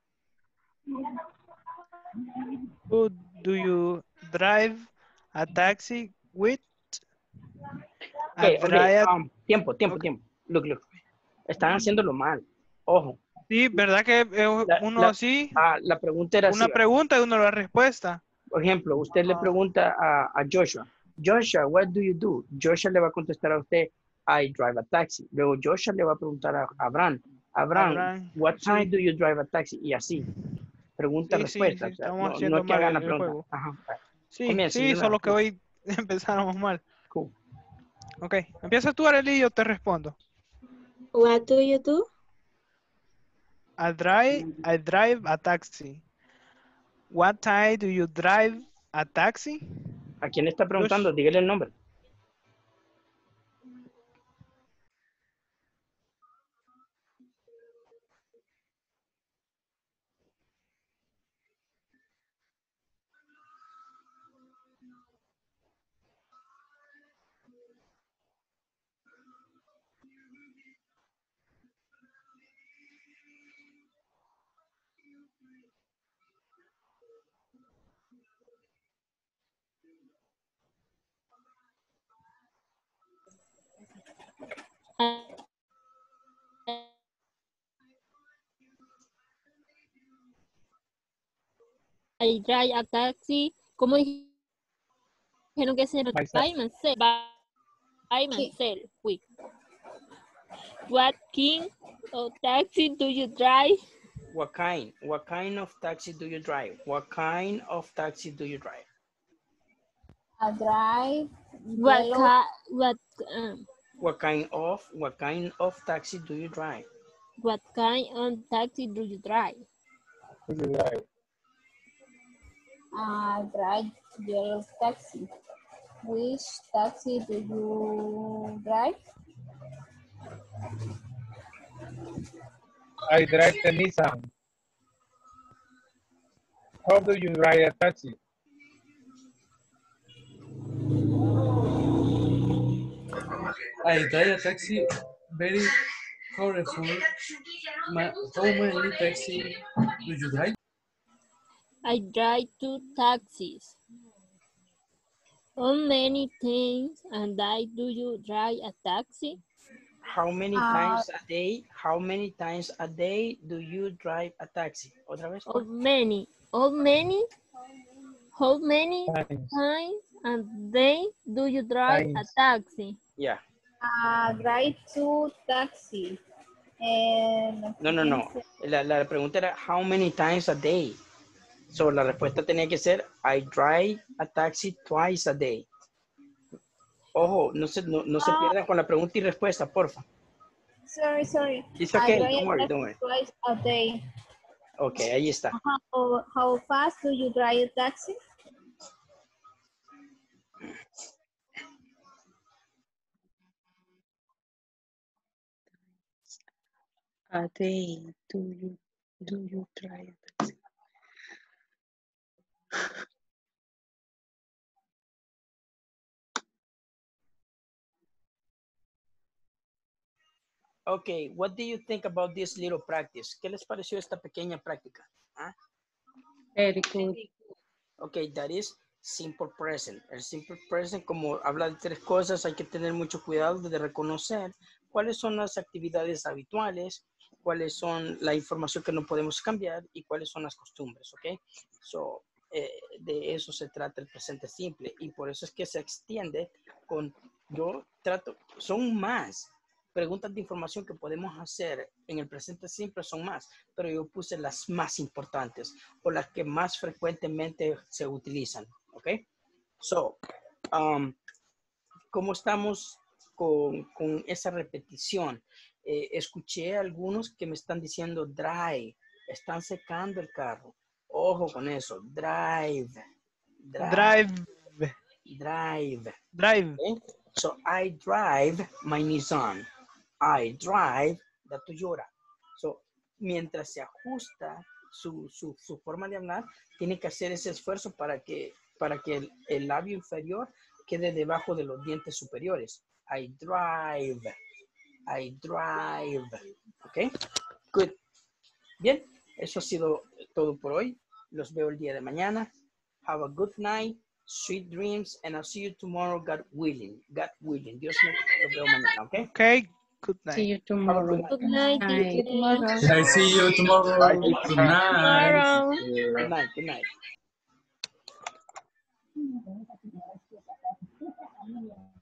[SPEAKER 2] Who do you drive a taxi with?
[SPEAKER 1] Okay, okay, um, tiempo, tiempo, tiempo. Look, look. Están haciéndolo mal. Ojo.
[SPEAKER 2] Sí, ¿verdad que eh, uno
[SPEAKER 1] la-
[SPEAKER 2] sí?
[SPEAKER 1] Ah, la pregunta era
[SPEAKER 2] Una
[SPEAKER 1] así,
[SPEAKER 2] pregunta y uno la respuesta.
[SPEAKER 1] Por ejemplo, usted le pregunta a, a Joshua, Joshua, what do you do? Joshua le va a contestar a usted, I drive a taxi. Luego Joshua le va a preguntar a Abraham, Abraham,
[SPEAKER 2] Abraham,
[SPEAKER 1] what time
[SPEAKER 2] sí.
[SPEAKER 1] do you drive a taxi? Y así. Pregunta,
[SPEAKER 2] Sí, sí,
[SPEAKER 1] respuesta.
[SPEAKER 2] sí,
[SPEAKER 1] o sea,
[SPEAKER 2] estamos
[SPEAKER 1] no, no que hagan la
[SPEAKER 2] el
[SPEAKER 1] pregunta.
[SPEAKER 2] juego.
[SPEAKER 1] Ajá.
[SPEAKER 2] Sí,
[SPEAKER 1] Comienza,
[SPEAKER 2] sí, solo que hoy empezáramos mal.
[SPEAKER 1] Cool.
[SPEAKER 2] Ok, empieza tú, Arely, y yo te respondo.
[SPEAKER 3] What do you do?
[SPEAKER 2] I drive, I drive a taxi. What time do you drive a taxi?
[SPEAKER 1] ¿A quién está preguntando? Dígale el nombre.
[SPEAKER 23] I drive a taxi. ¿Cómo dijeron que se by myself? By, by myself. Wait. What kind of taxi do you drive?
[SPEAKER 1] What kind? What kind of taxi do you drive? What kind of taxi do you drive?
[SPEAKER 4] I drive.
[SPEAKER 23] What
[SPEAKER 4] yellow-
[SPEAKER 23] ca what um,
[SPEAKER 1] What kind of what kind of taxi do you drive?
[SPEAKER 23] what kind of taxi do you drive?
[SPEAKER 22] Do you drive?
[SPEAKER 4] I drive yellow taxi. Which taxi do you drive?
[SPEAKER 24] I drive the Nissan. How do you drive a taxi?
[SPEAKER 25] I drive a taxi very colorful. Ma- how many taxi do you drive?
[SPEAKER 23] I drive two taxis. How many times and I do you drive a taxi?
[SPEAKER 1] How many
[SPEAKER 23] Uh,
[SPEAKER 1] times a day? How many times a day do you drive a taxi? Otra vez.
[SPEAKER 23] How many? How many? How many
[SPEAKER 1] Times.
[SPEAKER 23] times and day do you drive a taxi?
[SPEAKER 1] Yeah.
[SPEAKER 4] I drive two taxi. And
[SPEAKER 1] No, no, no. La, la pregunta era how many times a day. So la respuesta tenía que ser I drive a taxi twice a day. Ojo, no se, no, no se
[SPEAKER 4] Ah.
[SPEAKER 1] pierdan con la pregunta y respuesta, porfa.
[SPEAKER 4] Sorry, sorry.
[SPEAKER 1] It's
[SPEAKER 4] I
[SPEAKER 1] okay,
[SPEAKER 4] drive
[SPEAKER 1] don't
[SPEAKER 4] a
[SPEAKER 1] worry,
[SPEAKER 4] taxi
[SPEAKER 1] don't worry.
[SPEAKER 4] Twice a day.
[SPEAKER 1] Ok, ahí está.
[SPEAKER 4] How, how fast do you drive a taxi?
[SPEAKER 14] A day, do you, do you try a taxi?
[SPEAKER 1] Ok, what do you think about this little practice? ¿Qué les pareció esta pequeña práctica? ¿Ah?
[SPEAKER 14] Very good.
[SPEAKER 1] Ok, that is simple present. El simple present, como habla de tres cosas, hay que tener mucho cuidado de reconocer cuáles son las actividades habituales, cuáles son la información que no podemos cambiar y cuáles son las costumbres, ¿ok? So, eh, de eso se trata el presente simple y por eso es que se extiende con, yo trato, son más preguntas de información que podemos hacer en el presente simple son más, pero yo puse las más importantes o las que más frecuentemente se utilizan, ¿ok? So, um, ¿cómo estamos con, con esa repetición? Eh, escuché a algunos que me están diciendo dry, están secando el carro. Ojo con eso, drive.
[SPEAKER 2] Drive.
[SPEAKER 1] Drive.
[SPEAKER 2] Drive.
[SPEAKER 1] Okay? So I drive my Nissan. I drive the Toyota. So mientras se ajusta su, su, su forma de hablar, tiene que hacer ese esfuerzo para que, para que el, el labio inferior quede debajo de los dientes superiores. I drive. I drive. ¿Ok? Good. Bien, eso ha sido todo por hoy. Los veo el día de mañana. Have a good night, sweet dreams, and I'll see you tomorrow, God willing. God willing. Dios me los veo mañana, ¿ok?
[SPEAKER 2] Okay, good night.
[SPEAKER 14] See you tomorrow.
[SPEAKER 23] Good night.
[SPEAKER 14] Night.
[SPEAKER 25] I see you tomorrow. Good night.
[SPEAKER 1] Good night, good night.